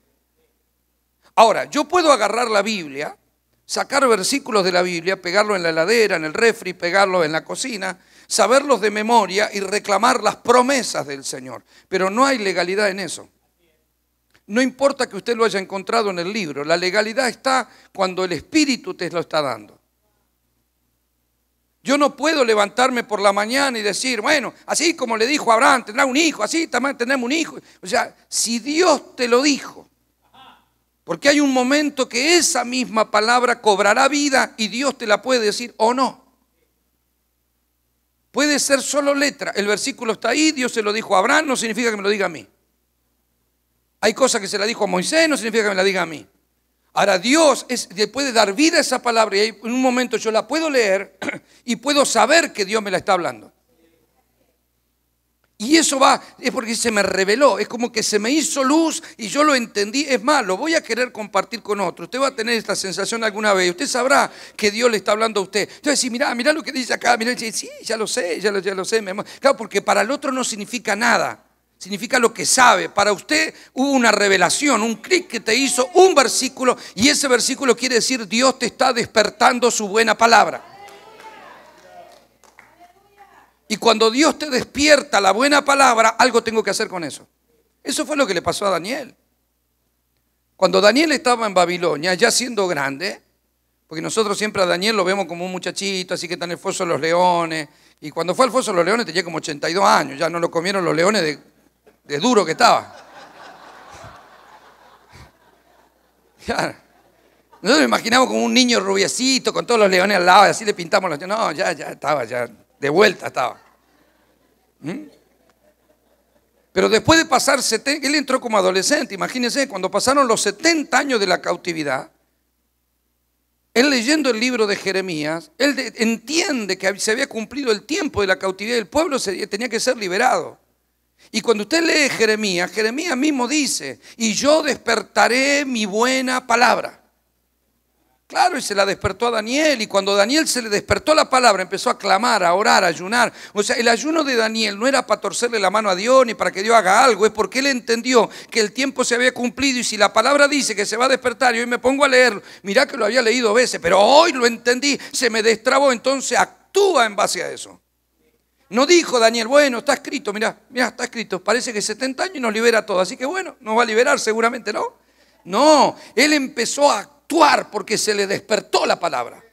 Ahora, yo puedo agarrar la Biblia, sacar versículos de la Biblia, pegarlo en la heladera, en el refri, pegarlo en la cocina, saberlos de memoria y reclamar las promesas del Señor. Pero no hay legalidad en eso. No importa que usted lo haya encontrado en el libro, la legalidad está cuando el Espíritu te lo está dando. Yo no puedo levantarme por la mañana y decir, bueno, así como le dijo Abraham, tendrá un hijo, así también tendremos un hijo. O sea, si Dios te lo dijo, porque hay un momento que esa misma palabra cobrará vida y Dios te la puede decir o no. Puede ser solo letra. El versículo está ahí, Dios se lo dijo a Abraham, no significa que me lo diga a mí. Hay cosas que se la dijo a Moisés, no significa que me la diga a mí. Ahora Dios le puede dar vida a esa palabra y en un momento yo la puedo leer y puedo saber que Dios me la está hablando. Y eso va, es porque se me reveló, es como que se me hizo luz y yo lo entendí. Es más, lo voy a querer compartir con otro. Usted va a tener esta sensación alguna vez. Usted sabrá que Dios le está hablando a usted. Entonces, si mira, mira lo que dice acá, mira, sí, ya lo sé, ya lo, ya lo sé. Claro, porque para el otro no significa nada significa lo que sabe. Para usted hubo una revelación, un clic que te hizo un versículo y ese versículo quiere decir Dios te está despertando su buena palabra. Y cuando Dios te despierta la buena palabra, algo tengo que hacer con eso. Eso fue lo que le pasó a Daniel. Cuando Daniel estaba en Babilonia, ya siendo grande, porque nosotros siempre a Daniel lo vemos como un muchachito, así que está en el foso de los leones. Y cuando fue al foso de los leones tenía como 82 años, ya no lo comieron los leones de de duro que estaba. Nosotros nos imaginamos como un niño rubiecito con todos los leones al lado, y así le pintamos los... No, ya, ya estaba, ya de vuelta estaba. ¿Mm? Pero después de pasar 70, él entró como adolescente, imagínense, cuando pasaron los 70 años de la cautividad, él leyendo el libro de Jeremías, él entiende que se había cumplido el tiempo de la cautividad y el pueblo tenía que ser liberado. Y cuando usted lee Jeremías, Jeremías mismo dice, y yo despertaré mi buena palabra. Claro, y se la despertó a Daniel, y cuando Daniel se le despertó la palabra, empezó a clamar, a orar, a ayunar. O sea, el ayuno de Daniel no era para torcerle la mano a Dios ni para que Dios haga algo, es porque él entendió que el tiempo se había cumplido y si la palabra dice que se va a despertar y hoy me pongo a leer, mirá que lo había leído veces, pero hoy lo entendí, se me destrabó, entonces actúa en base a eso. No dijo Daniel, bueno, está escrito, mira, mira, está escrito, parece que 70 años nos libera todo, así que bueno, nos va a liberar seguramente, ¿no? No, él empezó a actuar porque se le despertó la palabra.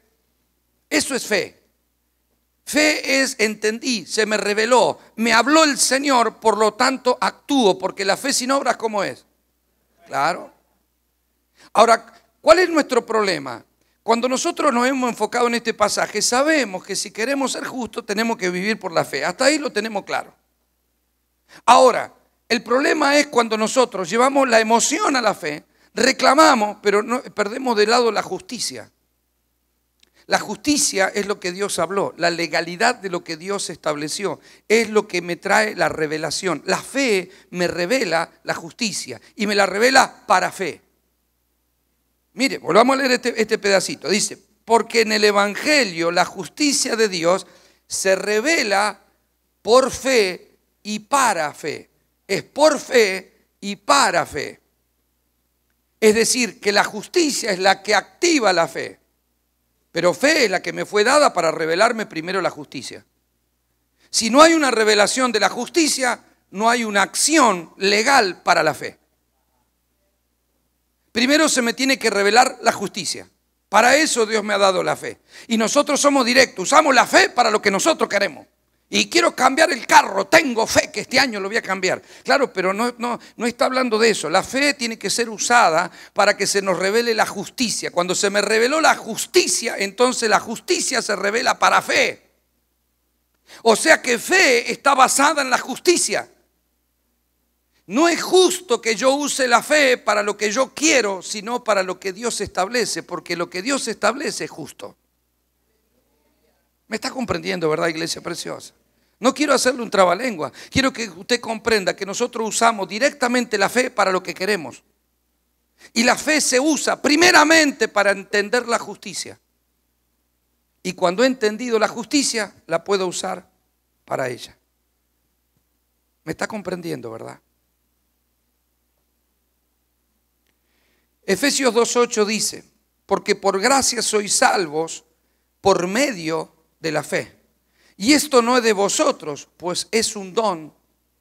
Eso es fe. Fe es entendí, se me reveló, me habló el Señor, por lo tanto actúo, porque la fe sin obras, ¿cómo es? Claro. Ahora, ¿cuál es nuestro problema? Cuando nosotros nos hemos enfocado en este pasaje, sabemos que si queremos ser justos tenemos que vivir por la fe. Hasta ahí lo tenemos claro. Ahora, el problema es cuando nosotros llevamos la emoción a la fe, reclamamos, pero no, perdemos de lado la justicia. La justicia es lo que Dios habló, la legalidad de lo que Dios estableció, es lo que me trae la revelación. La fe me revela la justicia y me la revela para fe. Mire, volvamos a leer este, este, pedacito. Dice, porque en el Evangelio la justicia de Dios se revela por fe y para fe. Es por fe y para fe. Es decir, que la justicia es la que activa la fe. Pero fe es la que me fue dada para revelarme primero la justicia. Si no hay una revelación de la justicia, no hay una acción legal para la fe. Primero se me tiene que revelar la justicia. Para eso Dios me ha dado la fe. Y nosotros somos directos, usamos la fe para lo que nosotros queremos. Y quiero cambiar el carro, tengo fe que este año lo voy a cambiar. Claro, pero no, no, está hablando de eso. La fe tiene que ser usada para que se nos revele la justicia. Cuando se me reveló la justicia, entonces la justicia se revela para fe. O sea que fe está basada en la justicia. No es justo que yo use la fe para lo que yo quiero, sino para lo que Dios establece, porque lo que Dios establece es justo. ¿Me está comprendiendo, verdad, iglesia preciosa? No quiero hacerle un trabalengua. Quiero que usted comprenda que nosotros usamos directamente la fe para lo que queremos. Y la fe se usa primeramente para entender la justicia. Y cuando he entendido la justicia, la puedo usar para ella. ¿Me está comprendiendo, verdad? Efesios 2.8 dice, porque por gracia sois salvos por medio de la fe. Y esto no es de vosotros, pues es un don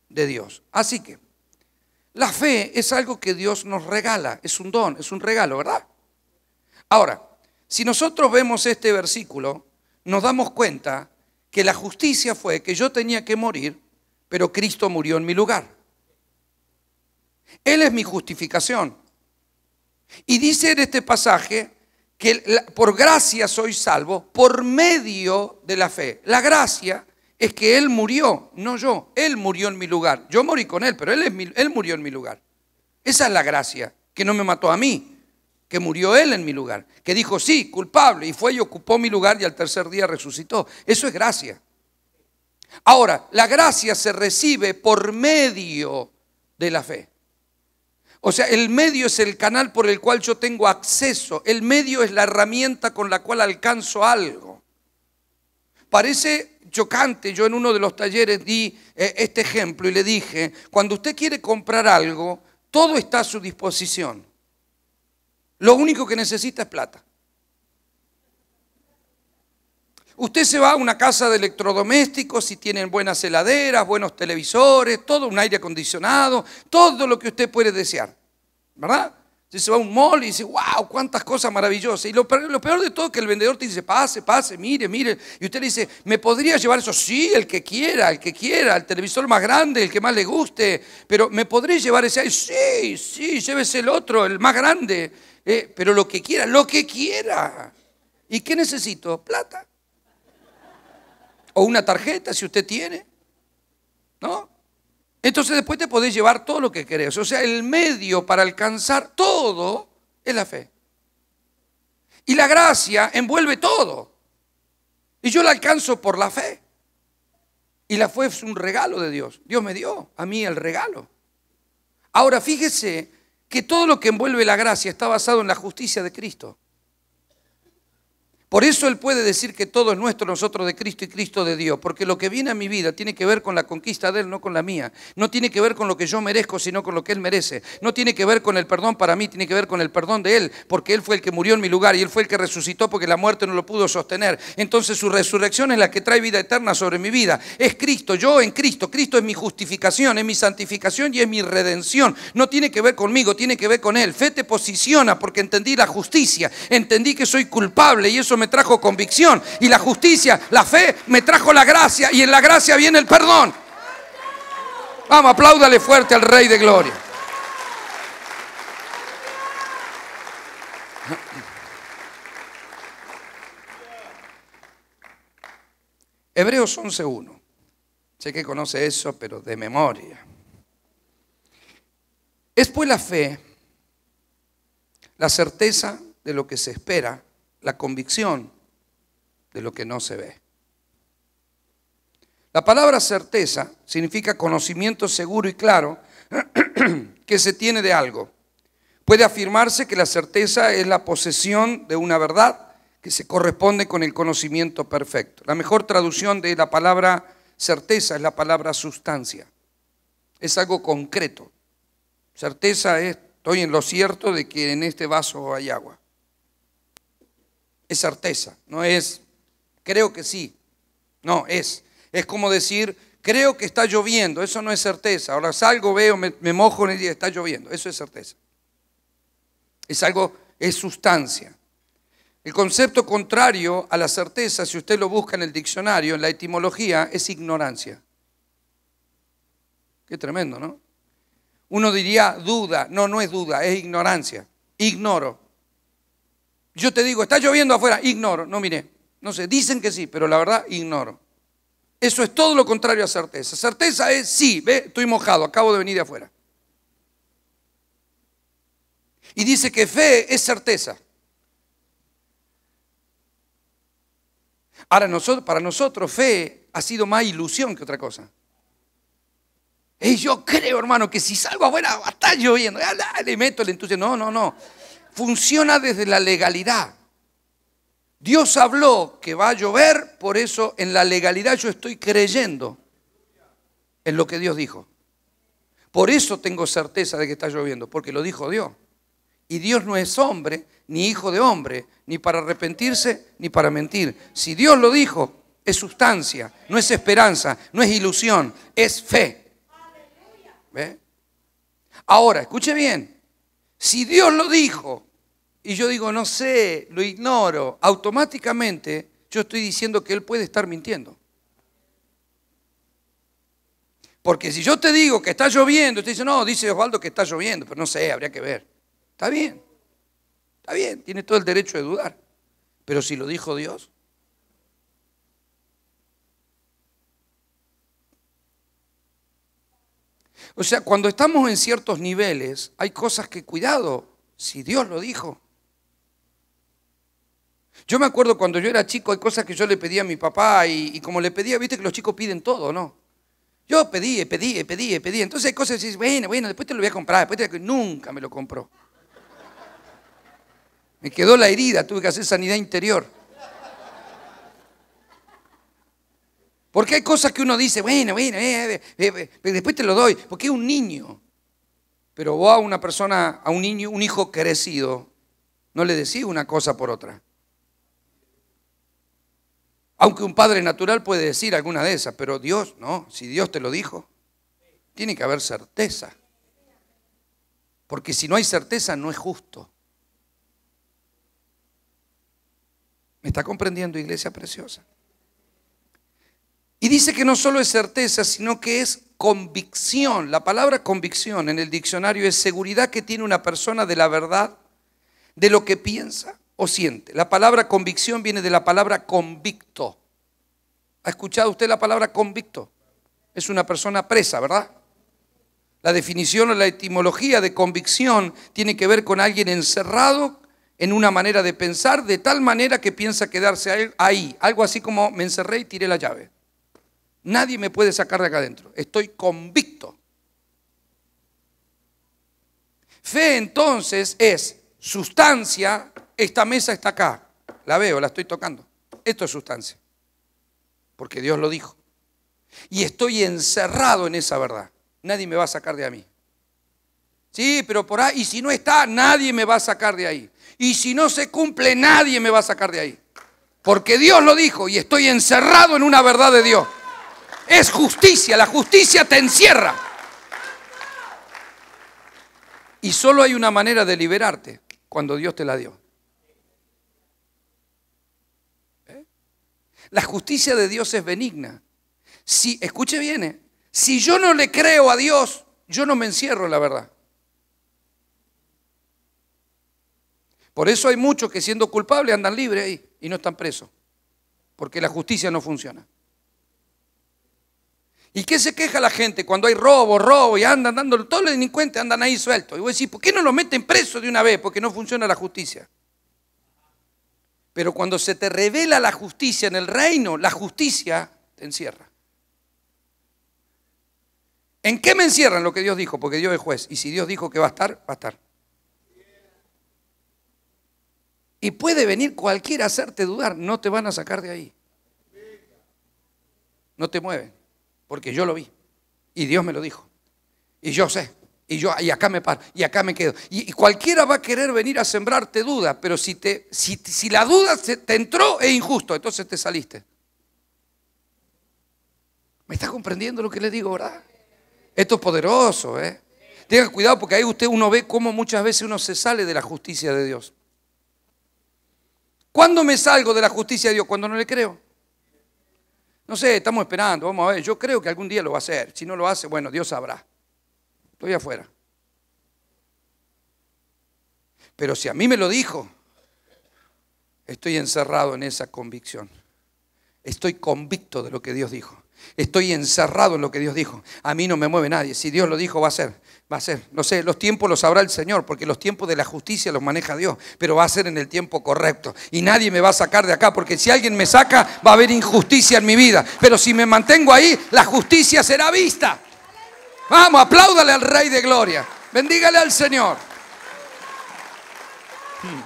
de Dios. Así que la fe es algo que Dios nos regala, es un don, es un regalo, ¿verdad? Ahora, si nosotros vemos este versículo, nos damos cuenta que la justicia fue que yo tenía que morir, pero Cristo murió en mi lugar. Él es mi justificación. Y dice en este pasaje que por gracia soy salvo por medio de la fe. La gracia es que Él murió, no yo. Él murió en mi lugar. Yo morí con Él, pero Él, él murió en mi lugar. Esa es la gracia, que no me mató a mí, que murió Él en mi lugar. Que dijo, sí, culpable, y fue y ocupó mi lugar y al tercer día resucitó. Eso es gracia. Ahora, la gracia se recibe por medio de la fe. O sea, el medio es el canal por el cual yo tengo acceso. El medio es la herramienta con la cual alcanzo algo. Parece chocante. Yo en uno de los talleres di eh, este ejemplo y le dije, cuando usted quiere comprar algo, todo está a su disposición. Lo único que necesita es plata. Usted se va a una casa de electrodomésticos y tienen buenas heladeras, buenos televisores, todo un aire acondicionado, todo lo que usted puede desear. ¿Verdad? se va a un mall y dice, wow, cuántas cosas maravillosas. Y lo peor, de todo es que el vendedor te dice, pase, pase, mire, mire. Y usted le dice, ¿me podría llevar eso? Sí, el que quiera, el que quiera, el televisor más grande, el que más le guste. Pero ¿me podría llevar ese? Sí, sí, llévese el otro, el más grande. Eh, pero lo que quiera, lo que quiera. ¿Y qué necesito? Plata. O una tarjeta si usted tiene. ¿No? Entonces después te podés llevar todo lo que querés. O sea, el medio para alcanzar todo es la fe. Y la gracia envuelve todo. Y yo la alcanzo por la fe. Y la fe es un regalo de Dios. Dios me dio a mí el regalo. Ahora fíjese que todo lo que envuelve la gracia está basado en la justicia de Cristo. Por eso Él puede decir que todo es nuestro, nosotros de Cristo y Cristo de Dios, porque lo que viene a mi vida tiene que ver con la conquista de Él, no con la mía. No tiene que ver con lo que yo merezco, sino con lo que Él merece. No tiene que ver con el perdón para mí, tiene que ver con el perdón de Él, porque Él fue el que murió en mi lugar y Él fue el que resucitó porque la muerte no lo pudo sostener. Entonces su resurrección es la que trae vida eterna sobre mi vida. Es Cristo, yo en Cristo. Cristo es mi justificación, es mi santificación y es mi redención. No tiene que ver conmigo, tiene que ver con Él. Fe te posiciona porque entendí la justicia, entendí que soy culpable y eso me trajo convicción. Y la justicia, la fe, me trajo la gracia. Y en la gracia viene el perdón. Vamos, apláudale fuerte al Rey de Gloria. Hebreos 11.1. Sé que conoce eso, pero de memoria. Es pues la fe, la certeza de lo que se espera, la convicción de lo que no se ve. La palabra certeza significa conocimiento seguro y claro que se tiene de algo. Puede afirmarse que la certeza es la posesión de una verdad que se corresponde con el conocimiento perfecto. La mejor traducción de la palabra certeza es la palabra sustancia. Es algo concreto. Certeza es, estoy en lo cierto de que en este vaso hay agua. Es certeza, no es Creo que sí. No, es. Es como decir, creo que está lloviendo. Eso no es certeza. Ahora salgo, veo, me, mojo día, está lloviendo. Eso es certeza. Es algo, es sustancia. El concepto contrario a la certeza, si usted lo busca en el diccionario, en la etimología, es ignorancia. Qué tremendo, ¿no? Uno diría duda. No, no es duda, es ignorancia. Ignoro. Yo te digo, está lloviendo afuera, ignoro. No, mire, no sé, dicen que sí, pero la verdad, ignoro. Eso es todo lo contrario a certeza. Certeza es sí, ve, estoy mojado, acabo de venir de afuera. Y dice que fe es certeza. Ahora, nosotros, para nosotros fe ha sido más ilusión que otra cosa. Y yo creo, hermano, que si salgo afuera, está lloviendo, le meto el entusiasmo. No, no, no. Funciona desde la legalidad. Dios habló que va a llover, por eso en la legalidad yo estoy creyendo en lo que Dios dijo. Por eso tengo certeza de que está lloviendo, porque lo dijo Dios. Y Dios no es hombre, ni hijo de hombre, ni para arrepentirse, ni para mentir. Si Dios lo dijo, es sustancia, no es esperanza, no es ilusión, es fe. ¿Ve? Ahora, escuche bien, si Dios lo dijo y yo digo, no sé, lo ignoro, automáticamente yo estoy diciendo que Él puede estar mintiendo. Porque si yo te digo que está lloviendo, usted dice, no, dice Osvaldo que está lloviendo, pero no sé, habría que ver. Está bien, está bien, tiene todo el derecho de dudar. Pero si lo dijo Dios. O sea, cuando estamos en ciertos niveles, hay cosas que cuidado, si Dios lo dijo. Yo me acuerdo cuando yo era chico, hay cosas que yo le pedía a mi papá y, como le pedía, viste que los chicos piden todo, ¿no? Yo pedí, pedí, pedí, pedí. Entonces hay cosas que dices, bueno, bueno, después te lo voy a comprar, después te... nunca me lo compró. Me quedó la herida, tuve que hacer sanidad interior. Porque hay cosas que uno dice, bueno, bueno, eh, eh, eh, después te lo doy, porque es un niño. Pero vos a una persona, a un niño, un hijo crecido, no le decís una cosa por otra. Aunque un padre natural puede decir alguna de esas, pero Dios, no, si Dios te lo dijo, tiene que haber certeza. Porque si no hay certeza, no es justo. ¿Me está comprendiendo, iglesia preciosa? Y dice que no solo es certeza, sino que es convicción. La palabra convicción en el diccionario es seguridad que tiene una persona de la verdad, de lo que piensa o siente. La palabra convicción viene de la palabra convicto. ¿Ha escuchado usted la palabra convicto? Es una persona presa, ¿verdad? La definición o la etimología de convicción tiene que ver con alguien encerrado en una manera de pensar de tal manera que piensa quedarse ahí. Algo así como me encerré y tiré la llave. Nadie me puede sacar de acá adentro. Estoy convicto. Fe entonces es sustancia. Esta mesa está acá. La veo, la estoy tocando. Esto es sustancia. Porque Dios lo dijo. Y estoy encerrado en esa verdad. Nadie me va a sacar de a mí. Sí, pero por ahí, y si no está, nadie me va a sacar de ahí. Y si no se cumple, nadie me va a sacar de ahí. Porque Dios lo dijo y estoy encerrado en una verdad de Dios. Es justicia, la justicia te encierra. Y solo hay una manera de liberarte cuando Dios te la dio. ¿Eh? La justicia de Dios es benigna. Si, escuche bien, ¿eh? si yo no le creo a Dios, yo no me encierro en la verdad. Por eso hay muchos que siendo culpables andan libres ahí y no están presos, porque la justicia no funciona. ¿Y qué se queja la gente cuando hay robo, robo y andan dando, todos los delincuentes andan ahí sueltos? Y vos decís, ¿por qué no los meten presos de una vez? Porque no funciona la justicia. Pero cuando se te revela la justicia en el reino, la justicia te encierra. ¿En qué me encierran lo que Dios dijo? Porque Dios es juez. Y si Dios dijo que va a estar, va a estar. Y puede venir cualquiera a hacerte dudar, no te van a sacar de ahí. No te mueven, porque yo lo vi. Y Dios me lo dijo. Y yo sé. Y yo, y acá me paro, y acá me quedo. Y, cualquiera va a querer venir a sembrarte duda, pero si, te, si, si la duda te entró, es injusto, entonces te saliste. ¿Me está comprendiendo lo que le digo, verdad? Esto es poderoso, ¿eh? Tenga cuidado porque ahí usted uno ve cómo muchas veces uno se sale de la justicia de Dios. ¿Cuándo me salgo de la justicia de Dios? Cuando no le creo. No sé, estamos esperando, vamos a ver. Yo creo que algún día lo va a hacer. Si no lo hace, bueno, Dios sabrá. Estoy afuera. Pero si a mí me lo dijo, estoy encerrado en esa convicción. Estoy convicto de lo que Dios dijo. Estoy encerrado en lo que Dios dijo. A mí no me mueve nadie. Si Dios lo dijo, va a ser. Va a ser. No sé, los tiempos los sabrá el Señor, porque los tiempos de la justicia los maneja Dios. Pero va a ser en el tiempo correcto. Y nadie me va a sacar de acá, porque si alguien me saca, va a haber injusticia en mi vida. Pero si me mantengo ahí, la justicia será vista. Vamos, apláudale al Rey de Gloria. Bendígale al Señor. Hmm.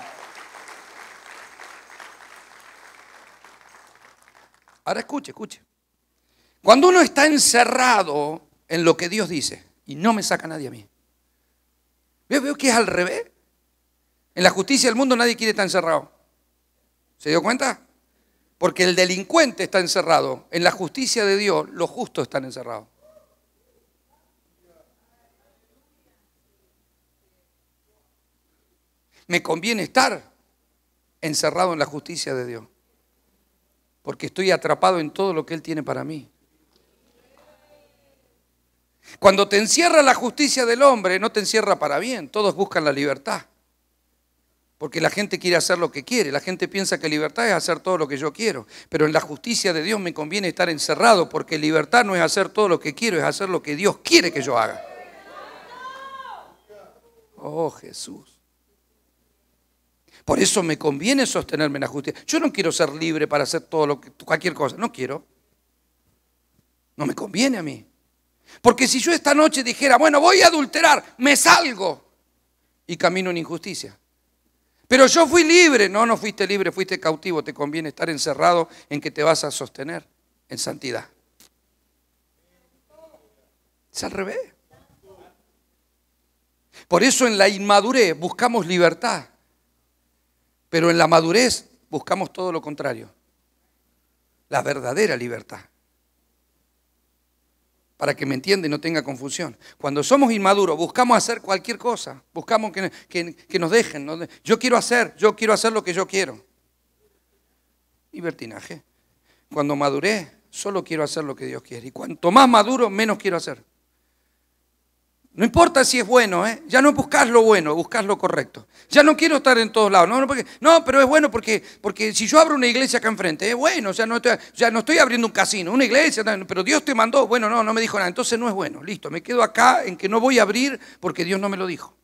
Ahora escuche, escuche. Cuando uno está encerrado en lo que Dios dice y no me saca nadie a mí. Veo, veo que es al revés. En la justicia del mundo nadie quiere estar encerrado. ¿Se dio cuenta? Porque el delincuente está encerrado. En la justicia de Dios los justos están encerrados. Me conviene estar encerrado en la justicia de Dios. Porque estoy atrapado en todo lo que Él tiene para mí. Cuando te encierra la justicia del hombre, no te encierra para bien. Todos buscan la libertad. Porque la gente quiere hacer lo que quiere. La gente piensa que libertad es hacer todo lo que yo quiero. Pero en la justicia de Dios me conviene estar encerrado porque libertad no es hacer todo lo que quiero, es hacer lo que Dios quiere que yo haga. Oh Jesús. Por eso me conviene sostenerme en la justicia. Yo no quiero ser libre para hacer todo lo que cualquier cosa. No quiero. No me conviene a mí. Porque si yo esta noche dijera, bueno, voy a adulterar, me salgo y camino en injusticia. Pero yo fui libre. No, no fuiste libre, fuiste cautivo. Te conviene estar encerrado en que te vas a sostener en santidad. Es al revés. Por eso en la inmadurez buscamos libertad. Pero en la madurez buscamos todo lo contrario. La verdadera libertad para que me entienda y no tenga confusión. Cuando somos inmaduros, buscamos hacer cualquier cosa, buscamos que, nos dejen. Yo quiero hacer, yo quiero hacer lo que yo quiero. Libertinaje. Cuando maduré, solo quiero hacer lo que Dios quiere. Y cuanto más maduro, menos quiero hacer. No importa si es bueno, ¿eh? ya no buscas lo bueno, buscas lo correcto. Ya no quiero estar en todos lados. No, no, pero es bueno porque, porque si yo abro una iglesia acá enfrente, es bueno, o sea, no estoy, ya no estoy abriendo un casino, una iglesia, pero Dios te mandó. Bueno, no, no me dijo nada, entonces no es bueno. Listo, me quedo acá en que no voy a abrir porque Dios no me lo dijo.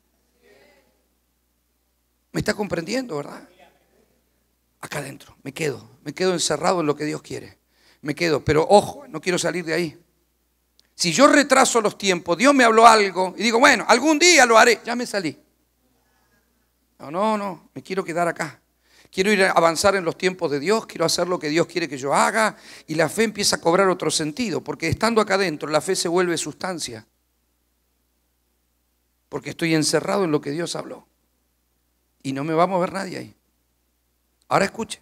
¿Me está comprendiendo, verdad? Acá adentro, me quedo, me quedo encerrado en lo que Dios quiere. Me quedo, pero ojo, no quiero salir de ahí. Si yo retraso los tiempos, Dios me habló algo y digo, bueno, algún día lo haré, ya me salí. No, no, no, me quiero quedar acá. Quiero ir a avanzar en los tiempos de Dios, quiero hacer lo que Dios quiere que yo haga y la fe empieza a cobrar otro sentido, porque estando acá adentro la fe se vuelve sustancia. Porque estoy encerrado en lo que Dios habló. Y no me va a mover nadie ahí. Ahora escuche.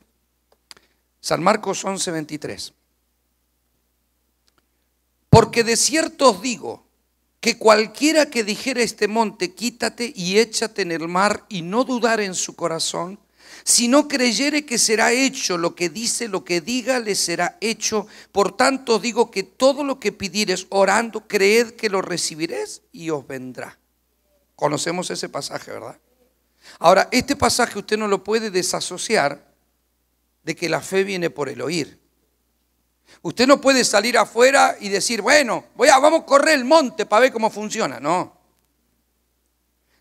San Marcos 11, 23. Porque de cierto os digo que cualquiera que dijera este monte, quítate y échate en el mar y no dudar en su corazón, si no creyere que será hecho lo que dice, lo que diga, le será hecho. Por tanto os digo que todo lo que pidieres orando, creed que lo recibiréis y os vendrá. Conocemos ese pasaje, ¿verdad? Ahora, este pasaje usted no lo puede desasociar de que la fe viene por el oír. Usted no puede salir afuera y decir, bueno, voy a, vamos a correr el monte para ver cómo funciona. No.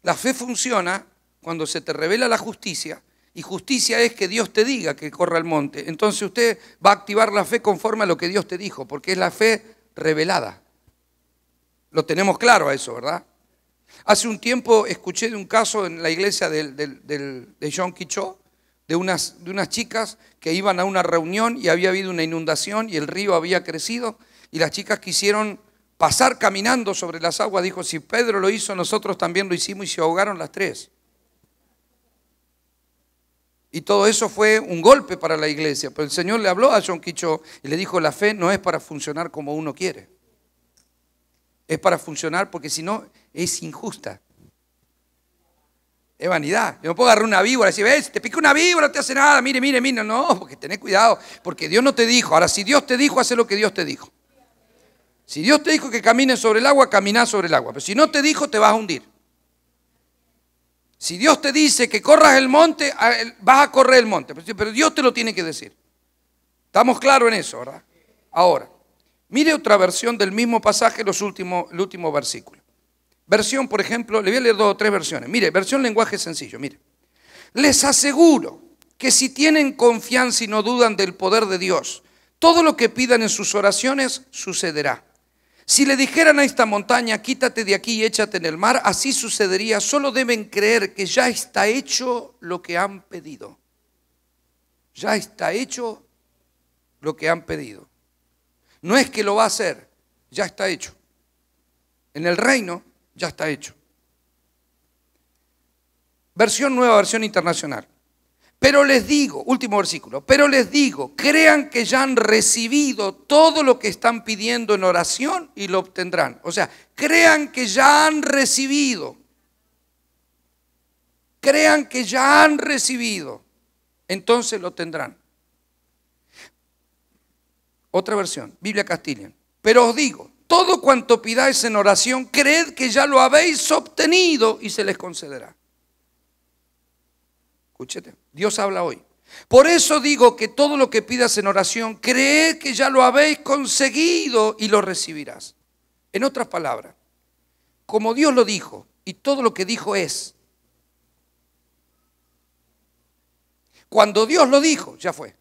La fe funciona cuando se te revela la justicia. Y justicia es que Dios te diga que corra el monte. Entonces usted va a activar la fe conforme a lo que Dios te dijo, porque es la fe revelada. Lo tenemos claro a eso, ¿verdad? Hace un tiempo escuché de un caso en la iglesia de John Quichot, de unas, de unas chicas que iban a una reunión y había habido una inundación y el río había crecido y las chicas quisieron pasar caminando sobre las aguas. Dijo, si Pedro lo hizo, nosotros también lo hicimos y se ahogaron las tres. Y todo eso fue un golpe para la iglesia. Pero el Señor le habló a John Quicho y le dijo, la fe no es para funcionar como uno quiere. Es para funcionar porque si no es injusta. Es vanidad. Yo no puedo agarrar una víbora y decir, ves, te pica una víbora, no te hace nada, mire, mire, mire. No, porque tenés cuidado, porque Dios no te dijo. Ahora, si Dios te dijo, hace lo que Dios te dijo. Si Dios te dijo que camines sobre el agua, camina sobre el agua. Pero si no te dijo, te vas a hundir. Si Dios te dice que corras el monte, vas a correr el monte. Pero Dios te lo tiene que decir. Estamos claros en eso, ¿verdad? Ahora, mire otra versión del mismo pasaje, los últimos, el último versículo. Versión, por ejemplo, le voy a leer dos o tres versiones. Mire, versión lenguaje sencillo, mire. Les aseguro que si tienen confianza y no dudan del poder de Dios, todo lo que pidan en sus oraciones sucederá. Si le dijeran a esta montaña, quítate de aquí y échate en el mar, así sucedería. Solo deben creer que ya está hecho lo que han pedido. Ya está hecho lo que han pedido. No es que lo va a hacer, ya está hecho. En el reino ya está hecho. Versión nueva, versión internacional. Pero les digo, último versículo, pero les digo, crean que ya han recibido todo lo que están pidiendo en oración y lo obtendrán. O sea, crean que ya han recibido. Crean que ya han recibido. Entonces lo tendrán. Otra versión, Biblia Castilla. Pero os digo, todo cuanto pidáis en oración, creed que ya lo habéis obtenido y se les concederá. Escúchete, Dios habla hoy. Por eso digo que todo lo que pidas en oración, creed que ya lo habéis conseguido y lo recibirás. En otras palabras, como Dios lo dijo y todo lo que dijo es. Cuando Dios lo dijo, ya fue.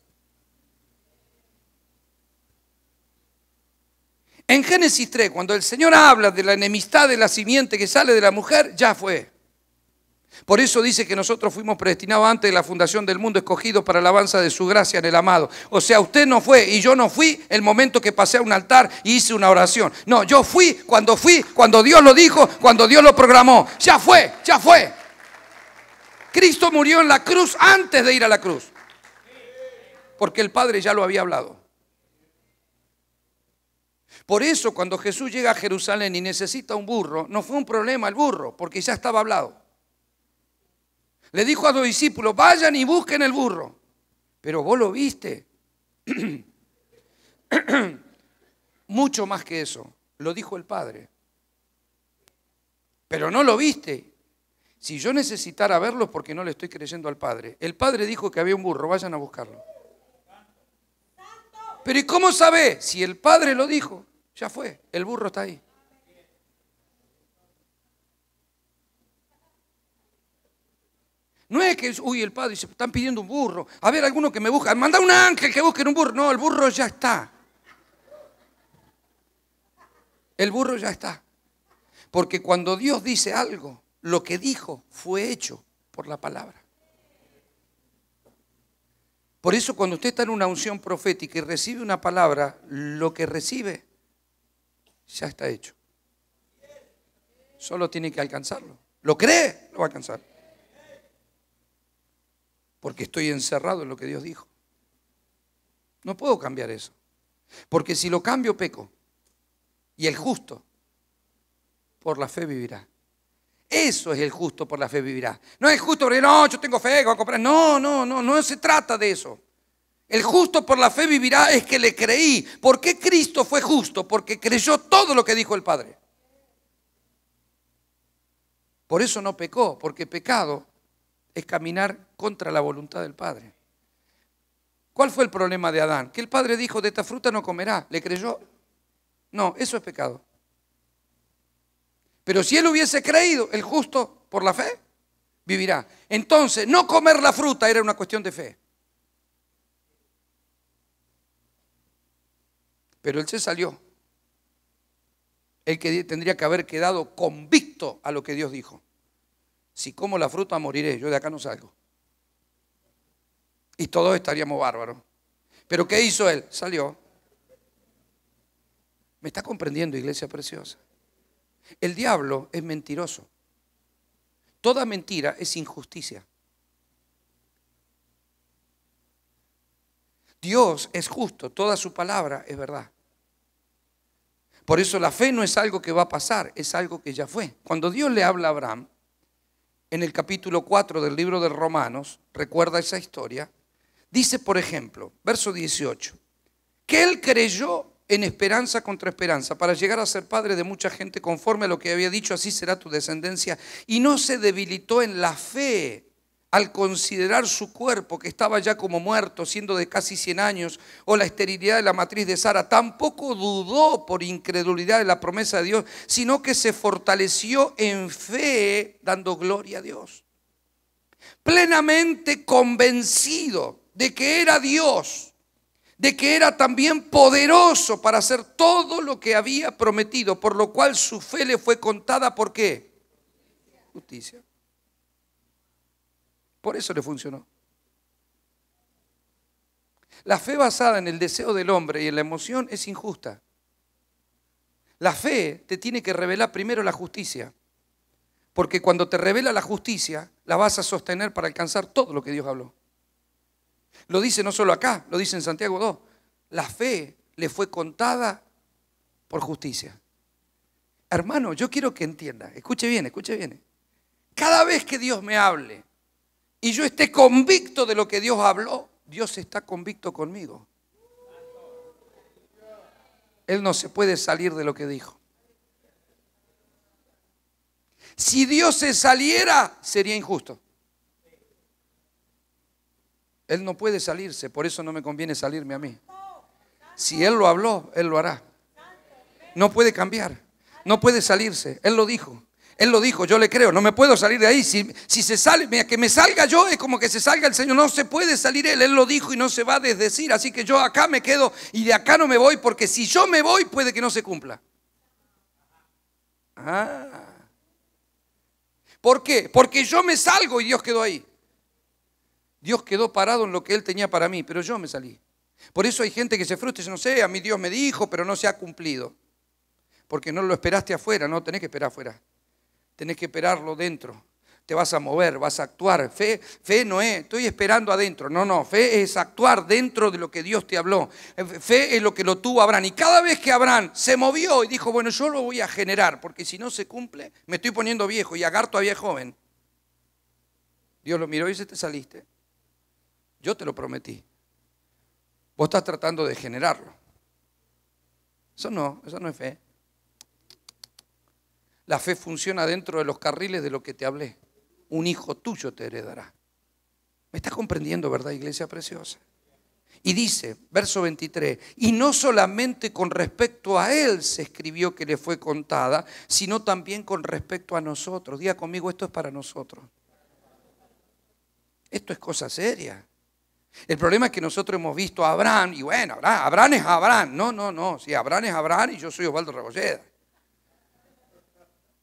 En Génesis 3, cuando el Señor habla de la enemistad de la simiente que sale de la mujer, ya fue. Por eso dice que nosotros fuimos predestinados antes de la fundación del mundo, escogidos para la alabanza de su gracia en el amado. O sea, usted no fue y yo no fui el momento que pasé a un altar y hice una oración. No, yo fui cuando fui, cuando Dios lo dijo, cuando Dios lo programó. Ya fue, ya fue. Cristo murió en la cruz antes de ir a la cruz. Porque el Padre ya lo había hablado. Por eso cuando Jesús llega a Jerusalén y necesita un burro, no fue un problema el burro, porque ya estaba hablado. Le dijo a los discípulos, vayan y busquen el burro. Pero vos lo viste. Mucho más que eso, lo dijo el Padre. Pero no lo viste. Si yo necesitara verlo porque no le estoy creyendo al Padre. El Padre dijo que había un burro, vayan a buscarlo. Pero ¿y cómo sabe? Si el Padre lo dijo. Ya fue, el burro está ahí. No es que, uy, el padre dice, están pidiendo un burro. A ver, alguno que me busque. Manda un ángel que busque un burro. No, el burro ya está. El burro ya está. Porque cuando Dios dice algo, lo que dijo fue hecho por la palabra. Por eso cuando usted está en una unción profética y recibe una palabra, lo que recibe ya está hecho. Solo tiene que alcanzarlo. ¿Lo cree? Lo va a alcanzar. Porque estoy encerrado en lo que Dios dijo. No puedo cambiar eso. Porque si lo cambio, peco. Y el justo por la fe vivirá. Eso es el justo por la fe vivirá. No es justo porque no, yo tengo fe, voy a comprar. No, no, no, no se trata de eso. El justo por la fe vivirá es que le creí. ¿Por qué Cristo fue justo? Porque creyó todo lo que dijo el Padre. Por eso no pecó, porque pecado es caminar contra la voluntad del Padre. ¿Cuál fue el problema de Adán? Que el Padre dijo, de esta fruta no comerá. ¿Le creyó? No, eso es pecado. Pero si él hubiese creído, el justo por la fe, vivirá. Entonces, no comer la fruta era una cuestión de fe. Pero él se salió. Él que tendría que haber quedado convicto a lo que Dios dijo. Si como la fruta moriré, yo de acá no salgo. Y todos estaríamos bárbaros. Pero ¿qué hizo él? Salió. ¿Me está comprendiendo, iglesia preciosa? El diablo es mentiroso. Toda mentira es injusticia. Dios es justo, toda su palabra es verdad. Por eso la fe no es algo que va a pasar, es algo que ya fue. Cuando Dios le habla a Abraham, en el capítulo 4 del libro de Romanos, recuerda esa historia, dice, por ejemplo, verso 18, que él creyó en esperanza contra esperanza, para llegar a ser padre de mucha gente conforme a lo que había dicho, así será tu descendencia, y no se debilitó en la fe al considerar su cuerpo, que estaba ya como muerto, siendo de casi 100 años, o la esterilidad de la matriz de Sara, tampoco dudó por incredulidad de la promesa de Dios, sino que se fortaleció en fe, dando gloria a Dios. Plenamente convencido de que era Dios, de que era también poderoso para hacer todo lo que había prometido, por lo cual su fe le fue contada por qué? Justicia. Por eso le funcionó. La fe basada en el deseo del hombre y en la emoción es injusta. La fe te tiene que revelar primero la justicia. Porque cuando te revela la justicia, la vas a sostener para alcanzar todo lo que Dios habló. Lo dice no solo acá, lo dice en Santiago 2. La fe le fue contada por justicia. Hermano, yo quiero que entienda, escuche bien, escuche bien. Cada vez que Dios me hable y yo esté convicto de lo que Dios habló, Dios está convicto conmigo. Él no se puede salir de lo que dijo. Si Dios se saliera, sería injusto. Él no puede salirse, por eso no me conviene salirme a mí. Si Él lo habló, Él lo hará. No puede cambiar, no puede salirse. Él lo dijo. Él lo dijo, yo le creo, no me puedo salir de ahí. Si, se sale, mira, que me salga yo es como que se salga el Señor. No se puede salir Él, Él lo dijo y no se va a desdecir. Así que yo acá me quedo y de acá no me voy porque si yo me voy puede que no se cumpla. Ah. ¿Por qué? Porque yo me salgo y Dios quedó ahí. Dios quedó parado en lo que Él tenía para mí, pero yo me salí. Por eso hay gente que se frustra y dice, no sé, a mi Dios me dijo, pero no se ha cumplido. Porque no lo esperaste afuera, no tenés que esperar afuera tenés que esperarlo dentro. Te vas a mover, vas a actuar. Fe, fe no es, estoy esperando adentro. No, no, fe es actuar dentro de lo que Dios te habló. Fe es lo que lo tuvo Abraham. Y cada vez que Abraham se movió y dijo, bueno, yo lo voy a generar, porque si no se cumple, me estoy poniendo viejo y Agar todavía es joven. Dios lo miró y dice, te saliste. Yo te lo prometí. Vos estás tratando de generarlo. Eso no, eso no es fe. La fe funciona dentro de los carriles de lo que te hablé. Un hijo tuyo te heredará. ¿Me estás comprendiendo, verdad, iglesia preciosa? Y dice, verso 23, y no solamente con respecto a él se escribió que le fue contada, sino también con respecto a nosotros. Diga conmigo, esto es para nosotros. Esto es cosa seria. El problema es que nosotros hemos visto a Abraham, y bueno, Abraham, es Abraham. No, no, no, si Abraham es Abraham y yo soy Osvaldo Rebolleda.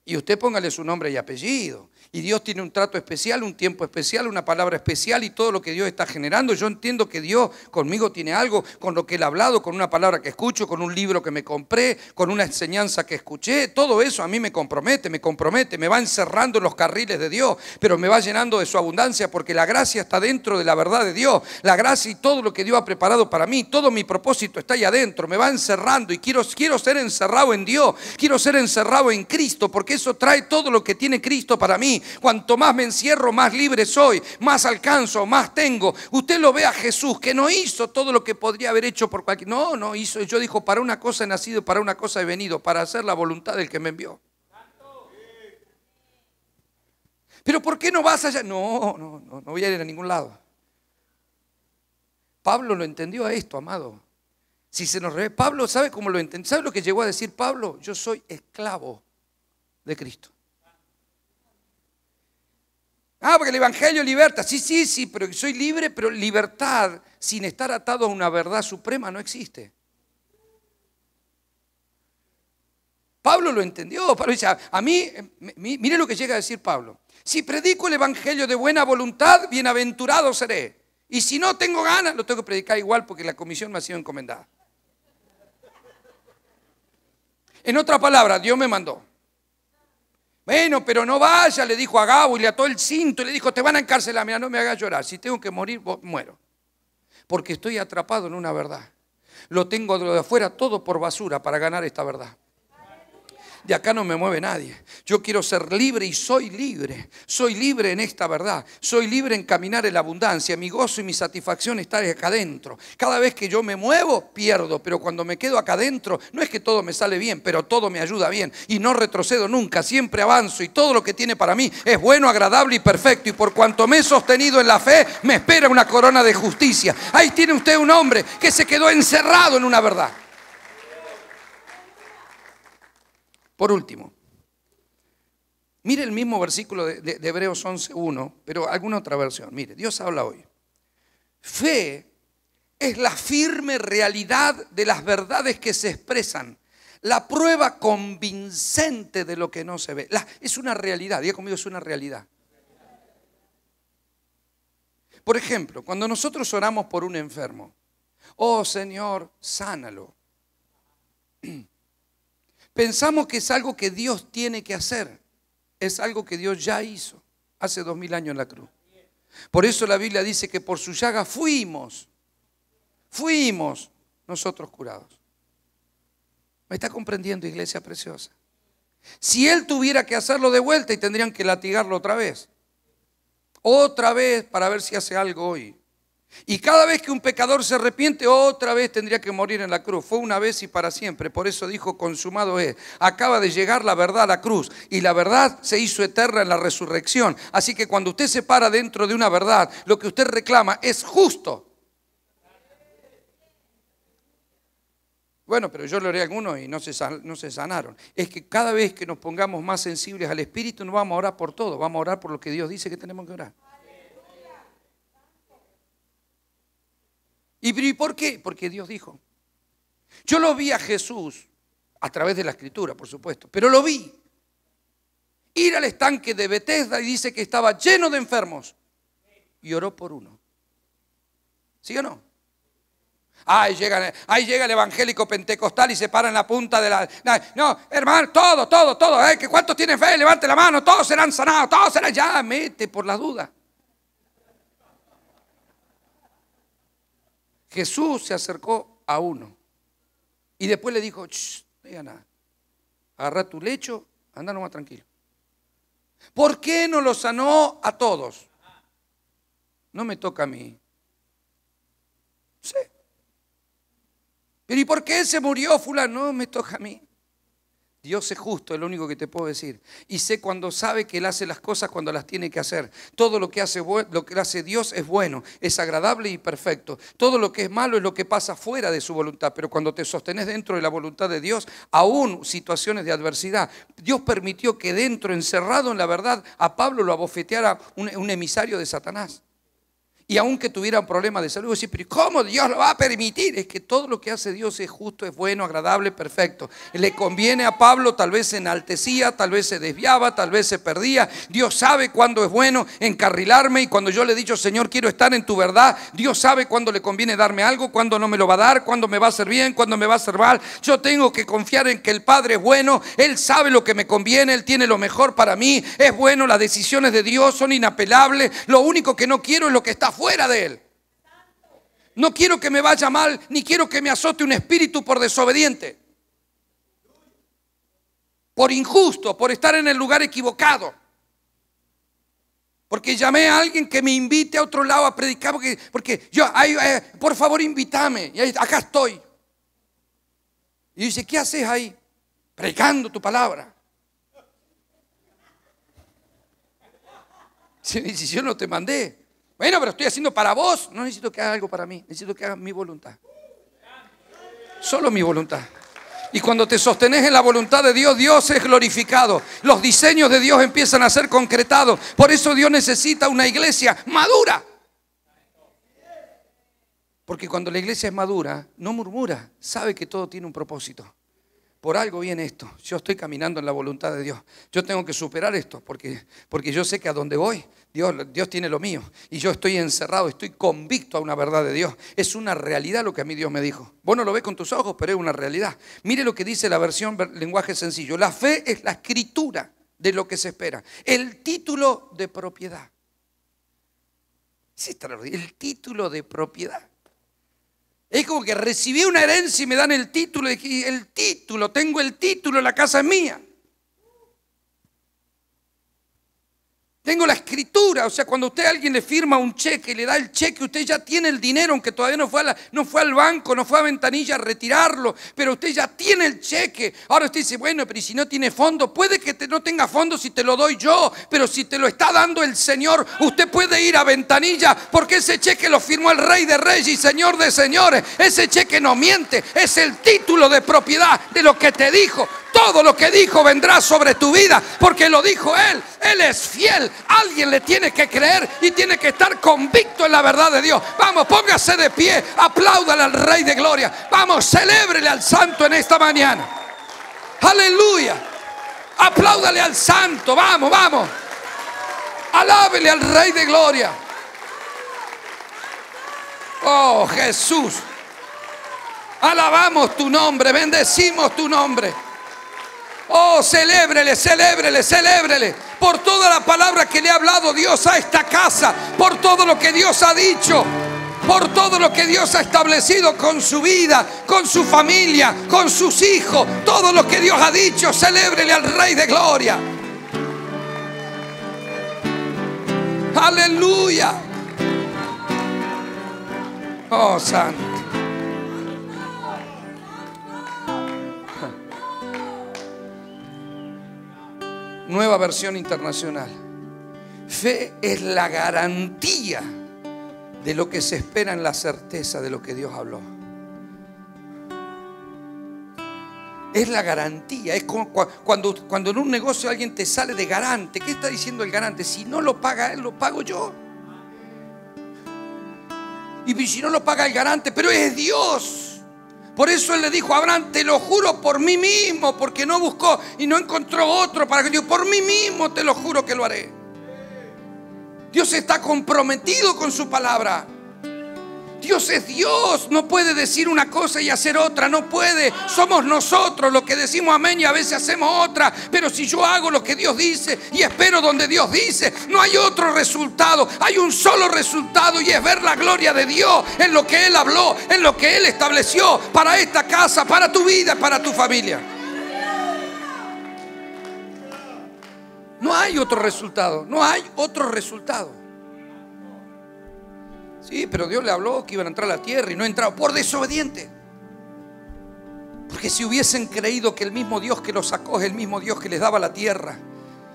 Y usted póngale su nombre y apellido. Y Dios tiene un trato especial, un tiempo especial, una palabra especial y todo lo que Dios está generando. Yo entiendo que Dios conmigo tiene algo, con lo que Él ha hablado, con una palabra que escucho, con un libro que me compré, con una enseñanza que escuché. Todo eso a mí me compromete, me compromete, me va encerrando en los carriles de Dios, pero me va llenando de su abundancia porque la gracia está dentro de la verdad de Dios. La gracia y todo lo que Dios ha preparado para mí, todo mi propósito está ahí adentro, me va encerrando y quiero, quiero ser encerrado en Dios, quiero ser encerrado en Cristo porque eso trae todo lo que tiene Cristo para mí. Cuanto más me encierro, más libre soy, más alcanzo, más tengo. Usted lo ve a Jesús, que no hizo todo lo que podría haber hecho por cualquier... No, no hizo. Yo dijo, para una cosa he nacido, para una cosa he venido, para hacer la voluntad del que me envió. Pero ¿por qué no vas allá? No, no, no, no voy a ir a ningún lado. Pablo lo entendió a esto, amado. Si se nos revela, Pablo, ¿sabe cómo lo entendió? ¿Sabe lo que llegó a decir Pablo? Yo soy esclavo de Cristo. Ah, porque el Evangelio liberta. Sí, sí, sí, pero soy libre, pero libertad sin estar atado a una verdad suprema no existe. Pablo lo entendió. Pablo dice, a mí, mire lo que llega a decir Pablo. Si predico el Evangelio de buena voluntad, bienaventurado seré. Y si no tengo ganas, lo tengo que predicar igual porque la comisión me ha sido encomendada. En otra palabra, Dios me mandó. Bueno, pero no vaya, le dijo a Gabo y le ató el cinto y le dijo, te van a encarcelar, mira, no me hagas llorar, si tengo que morir, muero. Porque estoy atrapado en una verdad. Lo tengo de afuera todo por basura para ganar esta verdad. De acá no me mueve nadie. Yo quiero ser libre y soy libre. Soy libre en esta verdad. Soy libre en caminar en la abundancia. Mi gozo y mi satisfacción están acá adentro. Cada vez que yo me muevo, pierdo. Pero cuando me quedo acá adentro, no es que todo me sale bien, pero todo me ayuda bien. Y no retrocedo nunca. Siempre avanzo. Y todo lo que tiene para mí es bueno, agradable y perfecto. Y por cuanto me he sostenido en la fe, me espera una corona de justicia. Ahí tiene usted un hombre que se quedó encerrado en una verdad. Por último, mire el mismo versículo de, Hebreos 11.1, pero alguna otra versión. Mire, Dios habla hoy. Fe es la firme realidad de las verdades que se expresan, la prueba convincente de lo que no se ve. es una realidad, diga conmigo, es una realidad. Por ejemplo, cuando nosotros oramos por un enfermo, oh Señor, sánalo. Pensamos que es algo que Dios tiene que hacer. Es algo que Dios ya hizo hace dos mil años en la cruz. Por eso la Biblia dice que por su llaga fuimos, fuimos nosotros curados. ¿Me está comprendiendo, iglesia preciosa? Si Él tuviera que hacerlo de vuelta y tendrían que latigarlo otra vez, otra vez para ver si hace algo hoy. Y cada vez que un pecador se arrepiente, otra vez tendría que morir en la cruz. Fue una vez y para siempre. Por eso dijo, consumado es. Acaba de llegar la verdad a la cruz. Y la verdad se hizo eterna en la resurrección. Así que cuando usted se para dentro de una verdad, lo que usted reclama es justo. Bueno, pero yo lo haré a algunos y no se, no se sanaron. Es que cada vez que nos pongamos más sensibles al Espíritu, no vamos a orar por todo, vamos a orar por lo que Dios dice que tenemos que orar. ¿Y por qué? Porque Dios dijo. Yo lo vi a Jesús a través de la escritura, por supuesto, pero lo vi. Ir al estanque de Bethesda y dice que estaba lleno de enfermos. Y oró por uno. ¿Sí o no? Ahí llega, el evangélico pentecostal y se para en la punta de la... No, hermano, todo, todo, todo. ¿eh? ¿Cuántos tienen fe? Levante la mano, todos serán sanados, todos serán... Ya, mete por la duda. Jesús se acercó a uno y después le dijo, no diga nada, agarra tu lecho, anda nomás tranquilo. ¿Por qué no lo sanó a todos? No me toca a mí. Sí. Pero ¿y por qué se murió fulano? No me toca a mí. Dios es justo, es lo único que te puedo decir. Y sé cuando sabe que Él hace las cosas cuando las tiene que hacer. Todo lo que hace, lo que hace Dios es bueno, es agradable y perfecto. Todo lo que es malo es lo que pasa fuera de su voluntad. Pero cuando te sostenes dentro de la voluntad de Dios, aún situaciones de adversidad, Dios permitió que dentro, encerrado en la verdad, a Pablo lo abofeteara un emisario de Satanás. Y aunque tuviera un problema de salud, decir, pero ¿cómo Dios lo va a permitir? Es que todo lo que hace Dios es justo, es bueno, agradable, perfecto. Le conviene a Pablo, tal vez se enaltecía, tal vez se desviaba, tal vez se perdía. Dios sabe cuándo es bueno encarrilarme y cuando yo le he dicho, Señor, quiero estar en tu verdad, Dios sabe cuándo le conviene darme algo, cuándo no me lo va a dar, cuándo me va a hacer bien, cuándo me va a hacer mal. Yo tengo que confiar en que el Padre es bueno, Él sabe lo que me conviene, Él tiene lo mejor para mí, es bueno, las decisiones de Dios son inapelables. Lo único que no quiero es lo que está fuera de Él. No quiero que me vaya mal, ni quiero que me azote un espíritu por desobediente, por injusto, por estar en el lugar equivocado. Porque llamé a alguien que me invite a otro lado a predicar, porque, yo, por favor, invítame. Y acá estoy. Y dice, ¿qué haces ahí? Predicando tu palabra. Si yo no te mandé. Bueno, pero estoy haciendo para vos. No necesito que haga algo para mí. Necesito que haga mi voluntad. Solo mi voluntad. Y cuando te sostenes en la voluntad de Dios, Dios es glorificado. Los diseños de Dios empiezan a ser concretados. Por eso Dios necesita una iglesia madura. Porque cuando la iglesia es madura, no murmura, sabe que todo tiene un propósito por algo viene esto. Yo estoy caminando en la voluntad de Dios. Yo tengo que superar esto porque, porque yo sé que a donde voy, Dios, tiene lo mío. Y yo estoy encerrado, estoy convicto a una verdad de Dios. Es una realidad lo que a mí Dios me dijo. Vos no lo ves con tus ojos, pero es una realidad. Mire lo que dice la versión lenguaje sencillo. La fe es la escritura de lo que se espera. El título de propiedad. Es El título de propiedad. Es como que recibí una herencia y me dan el título. El título, tengo el título, la casa es mía. Tengo la escritura, o sea, cuando usted a alguien le firma un cheque y le da el cheque, usted ya tiene el dinero, aunque todavía no fue, no fue al banco, no fue a ventanilla a retirarlo, pero usted ya tiene el cheque. Ahora usted dice, bueno, pero si no tiene fondo, puede que no tenga fondo si te lo doy yo, pero si te lo está dando el Señor, usted puede ir a ventanilla porque ese cheque lo firmó el Rey de Reyes y Señor de Señores. Ese cheque no miente, es el título de propiedad de lo que te dijo. Todo lo que dijo vendrá sobre tu vida, porque lo dijo Él. Él es fiel. Alguien le tiene que creer y tiene que estar convicto en la verdad de Dios. Vamos, póngase de pie, apláudale al Rey de Gloria. Vamos, celébrele al Santo en esta mañana. Aleluya. Apláudale al Santo. Vamos, vamos. Alábele al Rey de Gloria. Oh Jesús. Alabamos tu nombre, bendecimos tu nombre. Oh, celébrele, celébrele, celébrele por toda la palabra que le ha hablado Dios a esta casa, por todo lo que Dios ha dicho, por todo lo que Dios ha establecido con su vida, con su familia, con sus hijos, todo lo que Dios ha dicho, celébrele al Rey de Gloria. Aleluya. Oh, Santo. Nueva versión internacional. Fe es la garantía de lo que se espera en la certeza de lo que Dios habló. Es la garantía. Es cuando, cuando en un negocio alguien te sale de garante. ¿Qué está diciendo el garante? Si no lo paga él, lo pago yo. Y si no lo paga el garante, pero es Dios. Por eso él le dijo a Abraham, te lo juro por mí mismo, porque no buscó y no encontró otro para que yo, por mí mismo te lo juro que lo haré. Dios está comprometido con su palabra. Dios es Dios, no puede decir una cosa y hacer otra, no puede. Somos nosotros los que decimos amén y a veces hacemos otra. Pero si yo hago lo que Dios dice y espero donde Dios dice, no hay otro resultado. Hay un solo resultado y es ver la gloria de Dios en lo que Él habló, en lo que Él estableció para esta casa, para tu vida, para tu familia. No hay otro resultado, no hay otro resultado. Sí, pero Dios le habló que iban a entrar a la tierra y no entraron. Por desobediente. Porque si hubiesen creído que el mismo Dios que los sacó es el mismo Dios que les daba la tierra,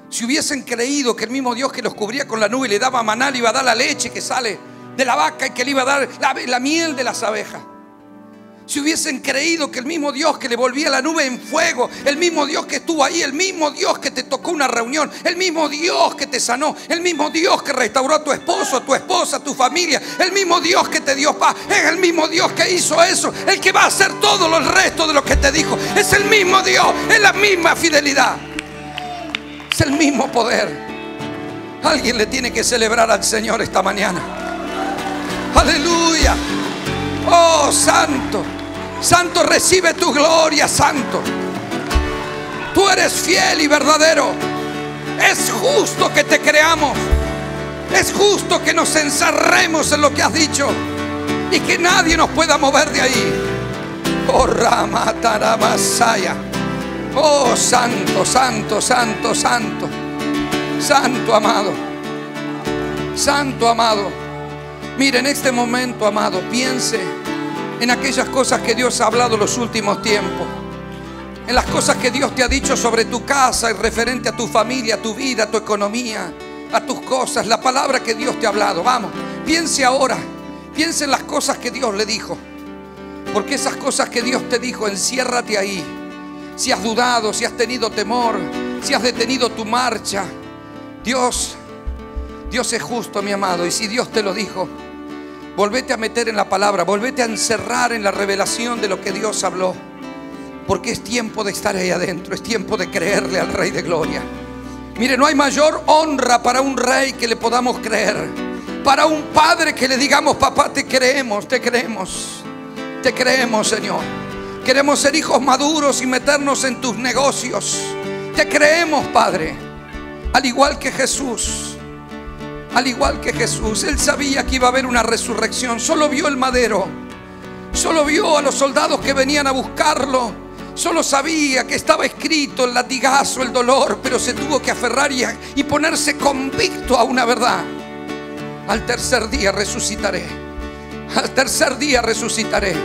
si hubiesen creído que el mismo Dios que los cubría con la nube y le daba maná, le iba a dar la leche que sale de la vaca y que le iba a dar la, la miel de las abejas si hubiesen creído que el mismo Dios que le volvía la nube en fuego, el mismo Dios que estuvo ahí, el mismo Dios que te tocó una reunión, el mismo Dios que te sanó, el mismo Dios que restauró a tu esposo, a tu esposa, a tu familia, el mismo Dios que te dio paz, es el mismo Dios que hizo eso, el que va a hacer todo el resto de lo que te dijo, es el mismo Dios, es la misma fidelidad, es el mismo poder. Alguien le tiene que celebrar al Señor esta mañana. Aleluya. Oh, santo. Santo, recibe tu gloria, Santo. Tú eres fiel y verdadero. Es justo que te creamos. Es justo que nos encerremos en lo que has dicho y que nadie nos pueda mover de ahí. Oh Rama Taramasaya. Oh Santo, Santo, Santo, Santo. Santo amado. Santo amado. Mire, en este momento, amado, piense en aquellas cosas que Dios ha hablado los últimos tiempos. En las cosas que Dios te ha dicho sobre tu casa y referente a tu familia, tu vida, tu economía, a tus cosas, la palabra que Dios te ha hablado. Vamos, piense ahora, piense en las cosas que Dios le dijo. Porque esas cosas que Dios te dijo, enciérrate ahí. Si has dudado, si has tenido temor, si has detenido tu marcha, Dios, Dios es justo, mi amado. Y si Dios te lo dijo, Volvete a meter en la palabra, volvete a encerrar en la revelación de lo que Dios habló. Porque es tiempo de estar ahí adentro, es tiempo de creerle al Rey de Gloria. Mire, no hay mayor honra para un rey que le podamos creer. Para un padre que le digamos, papá, te creemos, te creemos. Te creemos, Señor. Queremos ser hijos maduros y meternos en tus negocios. Te creemos, Padre. Al igual que Jesús. Al igual que Jesús, él sabía que iba a haber una resurrección. Solo vio el madero. Solo vio a los soldados que venían a buscarlo. Solo sabía que estaba escrito el latigazo, el dolor, pero se tuvo que aferrar y, y ponerse convicto a una verdad. Al tercer día resucitaré. Al tercer día resucitaré.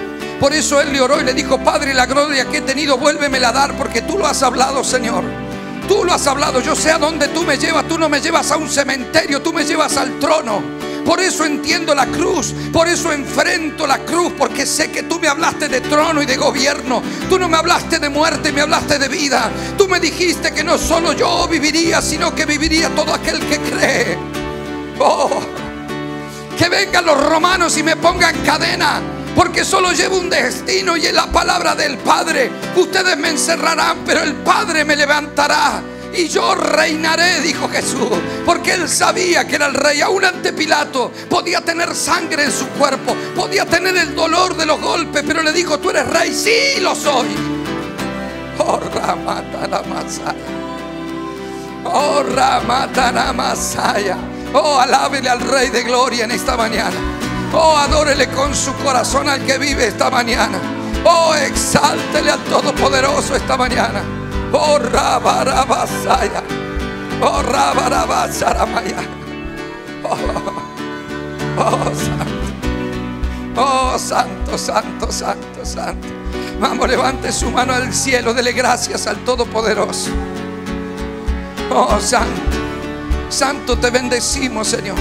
Por eso él le oró y le dijo, Padre, la gloria que he tenido, vuélvemela a dar porque tú lo has hablado, Señor. Tú lo has hablado, yo sé a dónde tú me llevas, tú no me llevas a un cementerio, tú me llevas al trono. Por eso entiendo la cruz, por eso enfrento la cruz, porque sé que tú me hablaste de trono y de gobierno. Tú no me hablaste de muerte, me hablaste de vida. Tú me dijiste que no solo yo viviría, sino que viviría todo aquel que cree. Oh, que vengan los romanos y me pongan cadena. Porque solo llevo un destino y es la palabra del Padre. Ustedes me encerrarán, pero el Padre me levantará y yo reinaré, dijo Jesús, porque él sabía que era el rey, aún ante Pilato, podía tener sangre en su cuerpo, podía tener el dolor de los golpes, pero le dijo, tú eres rey, sí lo soy. Oh, Ramata la Masaya. Oh, Ramata la Masaya. Oh, alábele al Rey de Gloria en esta mañana. Oh, adórele con su corazón al que vive esta mañana. Oh, exáltele al Todopoderoso esta mañana. Oh, Rabarabasaya. Oh, Rabarabasaramaya. Oh, oh, santo. Oh, santo, santo, santo, santo. Vamos, levante su mano al cielo. Dele gracias al Todopoderoso. Oh, santo. Santo, te bendecimos, Señor.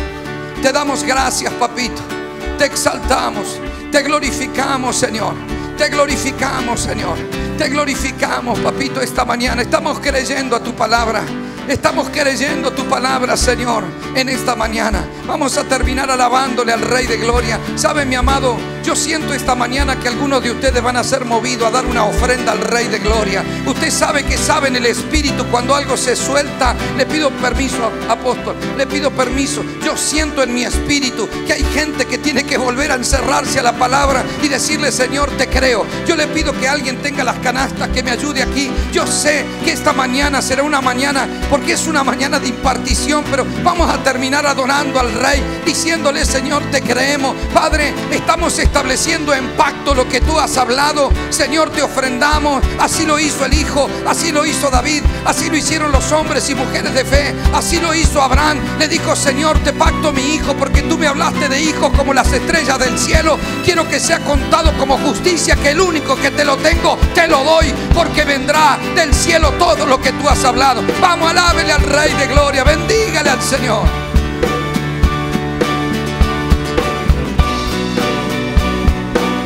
Te damos gracias, papito. Te exaltamos. Te glorificamos, Señor. Te glorificamos, Señor. Te glorificamos, papito, esta mañana. Estamos creyendo a tu palabra. Estamos creyendo tu palabra, Señor, en esta mañana. Vamos a terminar alabándole al Rey de Gloria. ¿Sabe, mi amado? Yo siento esta mañana que algunos de ustedes van a ser movidos a dar una ofrenda al Rey de Gloria. Usted sabe que sabe en el Espíritu cuando algo se suelta. Le pido permiso, apóstol. Le pido permiso. Yo siento en mi espíritu que hay gente que tiene que volver a encerrarse a la palabra y decirle, Señor, te creo. Yo le pido que alguien tenga las canastas, que me ayude aquí. Yo sé que esta mañana será una mañana porque es una mañana de impartición, pero vamos a terminar adorando al Rey, diciéndole, Señor, te creemos. Padre, estamos estableciendo en pacto lo que tú has hablado. Señor, te ofrendamos. Así lo hizo el Hijo, así lo hizo David, así lo hicieron los hombres y mujeres de fe, así lo hizo Abraham. Le dijo, Señor, te pacto mi hijo, porque tú me hablaste de hijos como las estrellas del cielo. Quiero que sea contado como justicia, que el único que te lo tengo, te lo doy, porque vendrá del cielo todo lo que tú has hablado. Vamos, alábele al Rey de Gloria, bendígale al Señor.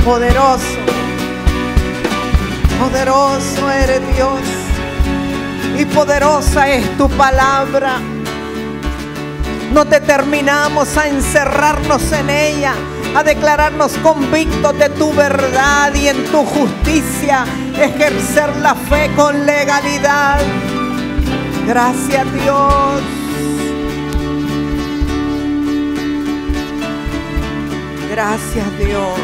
Poderoso, poderoso eres Dios y poderosa es tu palabra. No determinamos a encerrarnos en ella, a declararnos convictos de tu verdad y en tu justicia, ejercer la fe con legalidad. Gracias Dios. Gracias Dios.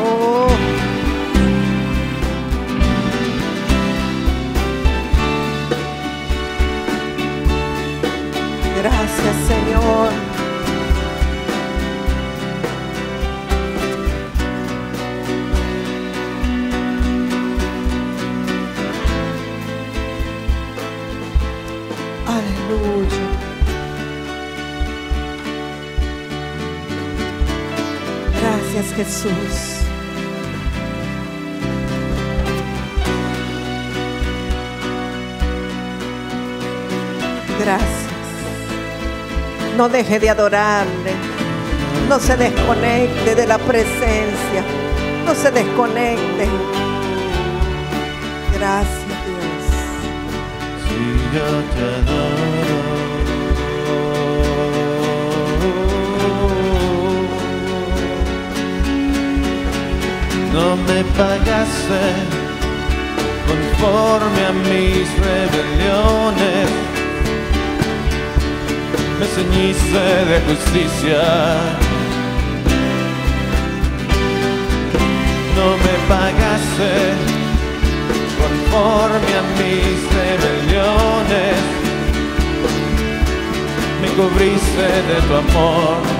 Oh. Gracias Señor. Jesús. Gracias. No deje de adorarle. No se desconecte de la presencia. No se desconecte. Gracias Dios. No me pagaste conforme a mis rebeliones, me ceñiste de justicia. No me pagaste conforme a mis rebeliones, me cubriste de tu amor.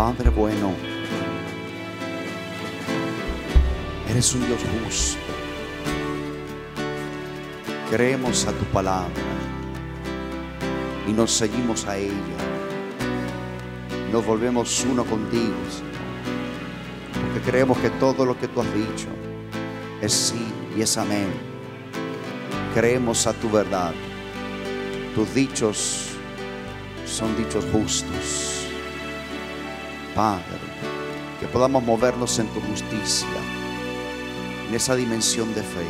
Padre bueno, eres un Dios justo. Creemos a tu palabra y nos seguimos a ella. Nos volvemos uno contigo. Porque creemos que todo lo que tú has dicho es sí y es amén. Creemos a tu verdad. Tus dichos son dichos justos. Padre, que podamos movernos en tu justicia, en esa dimensión de fe,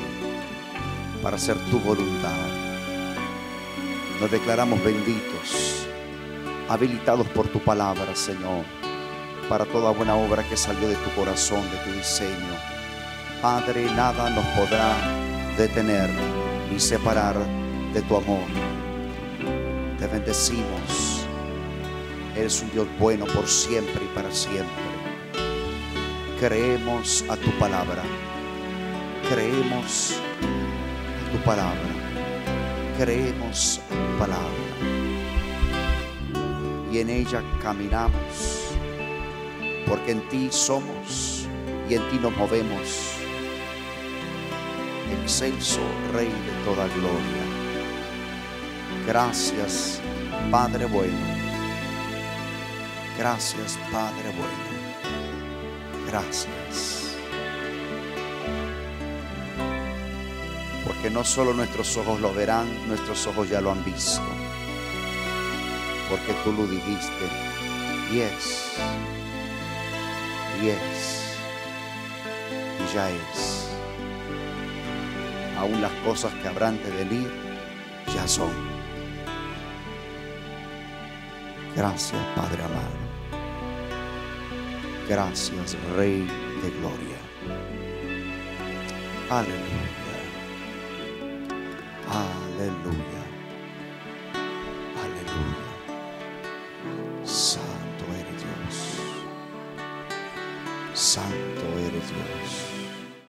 para hacer tu voluntad. Nos declaramos benditos, habilitados por tu palabra, Señor, para toda buena obra que salió de tu corazón, de tu diseño. Padre, nada nos podrá detener ni separar de tu amor. Te bendecimos. Eres un Dios bueno por siempre y para siempre. Creemos a tu palabra. Creemos a tu palabra. Creemos a tu palabra. Y en ella caminamos. Porque en ti somos y en ti nos movemos. Excelso Rey de toda gloria. Gracias, Padre bueno. Gracias, Padre bueno. Gracias. Porque no solo nuestros ojos lo verán, nuestros ojos ya lo han visto. Porque tú lo dijiste. Y es. Y es. Y ya es. Aún las cosas que habrán de venir ya son. Gracias, Padre amado. Gracias, Rey de Gloria. Aleluya. Aleluya.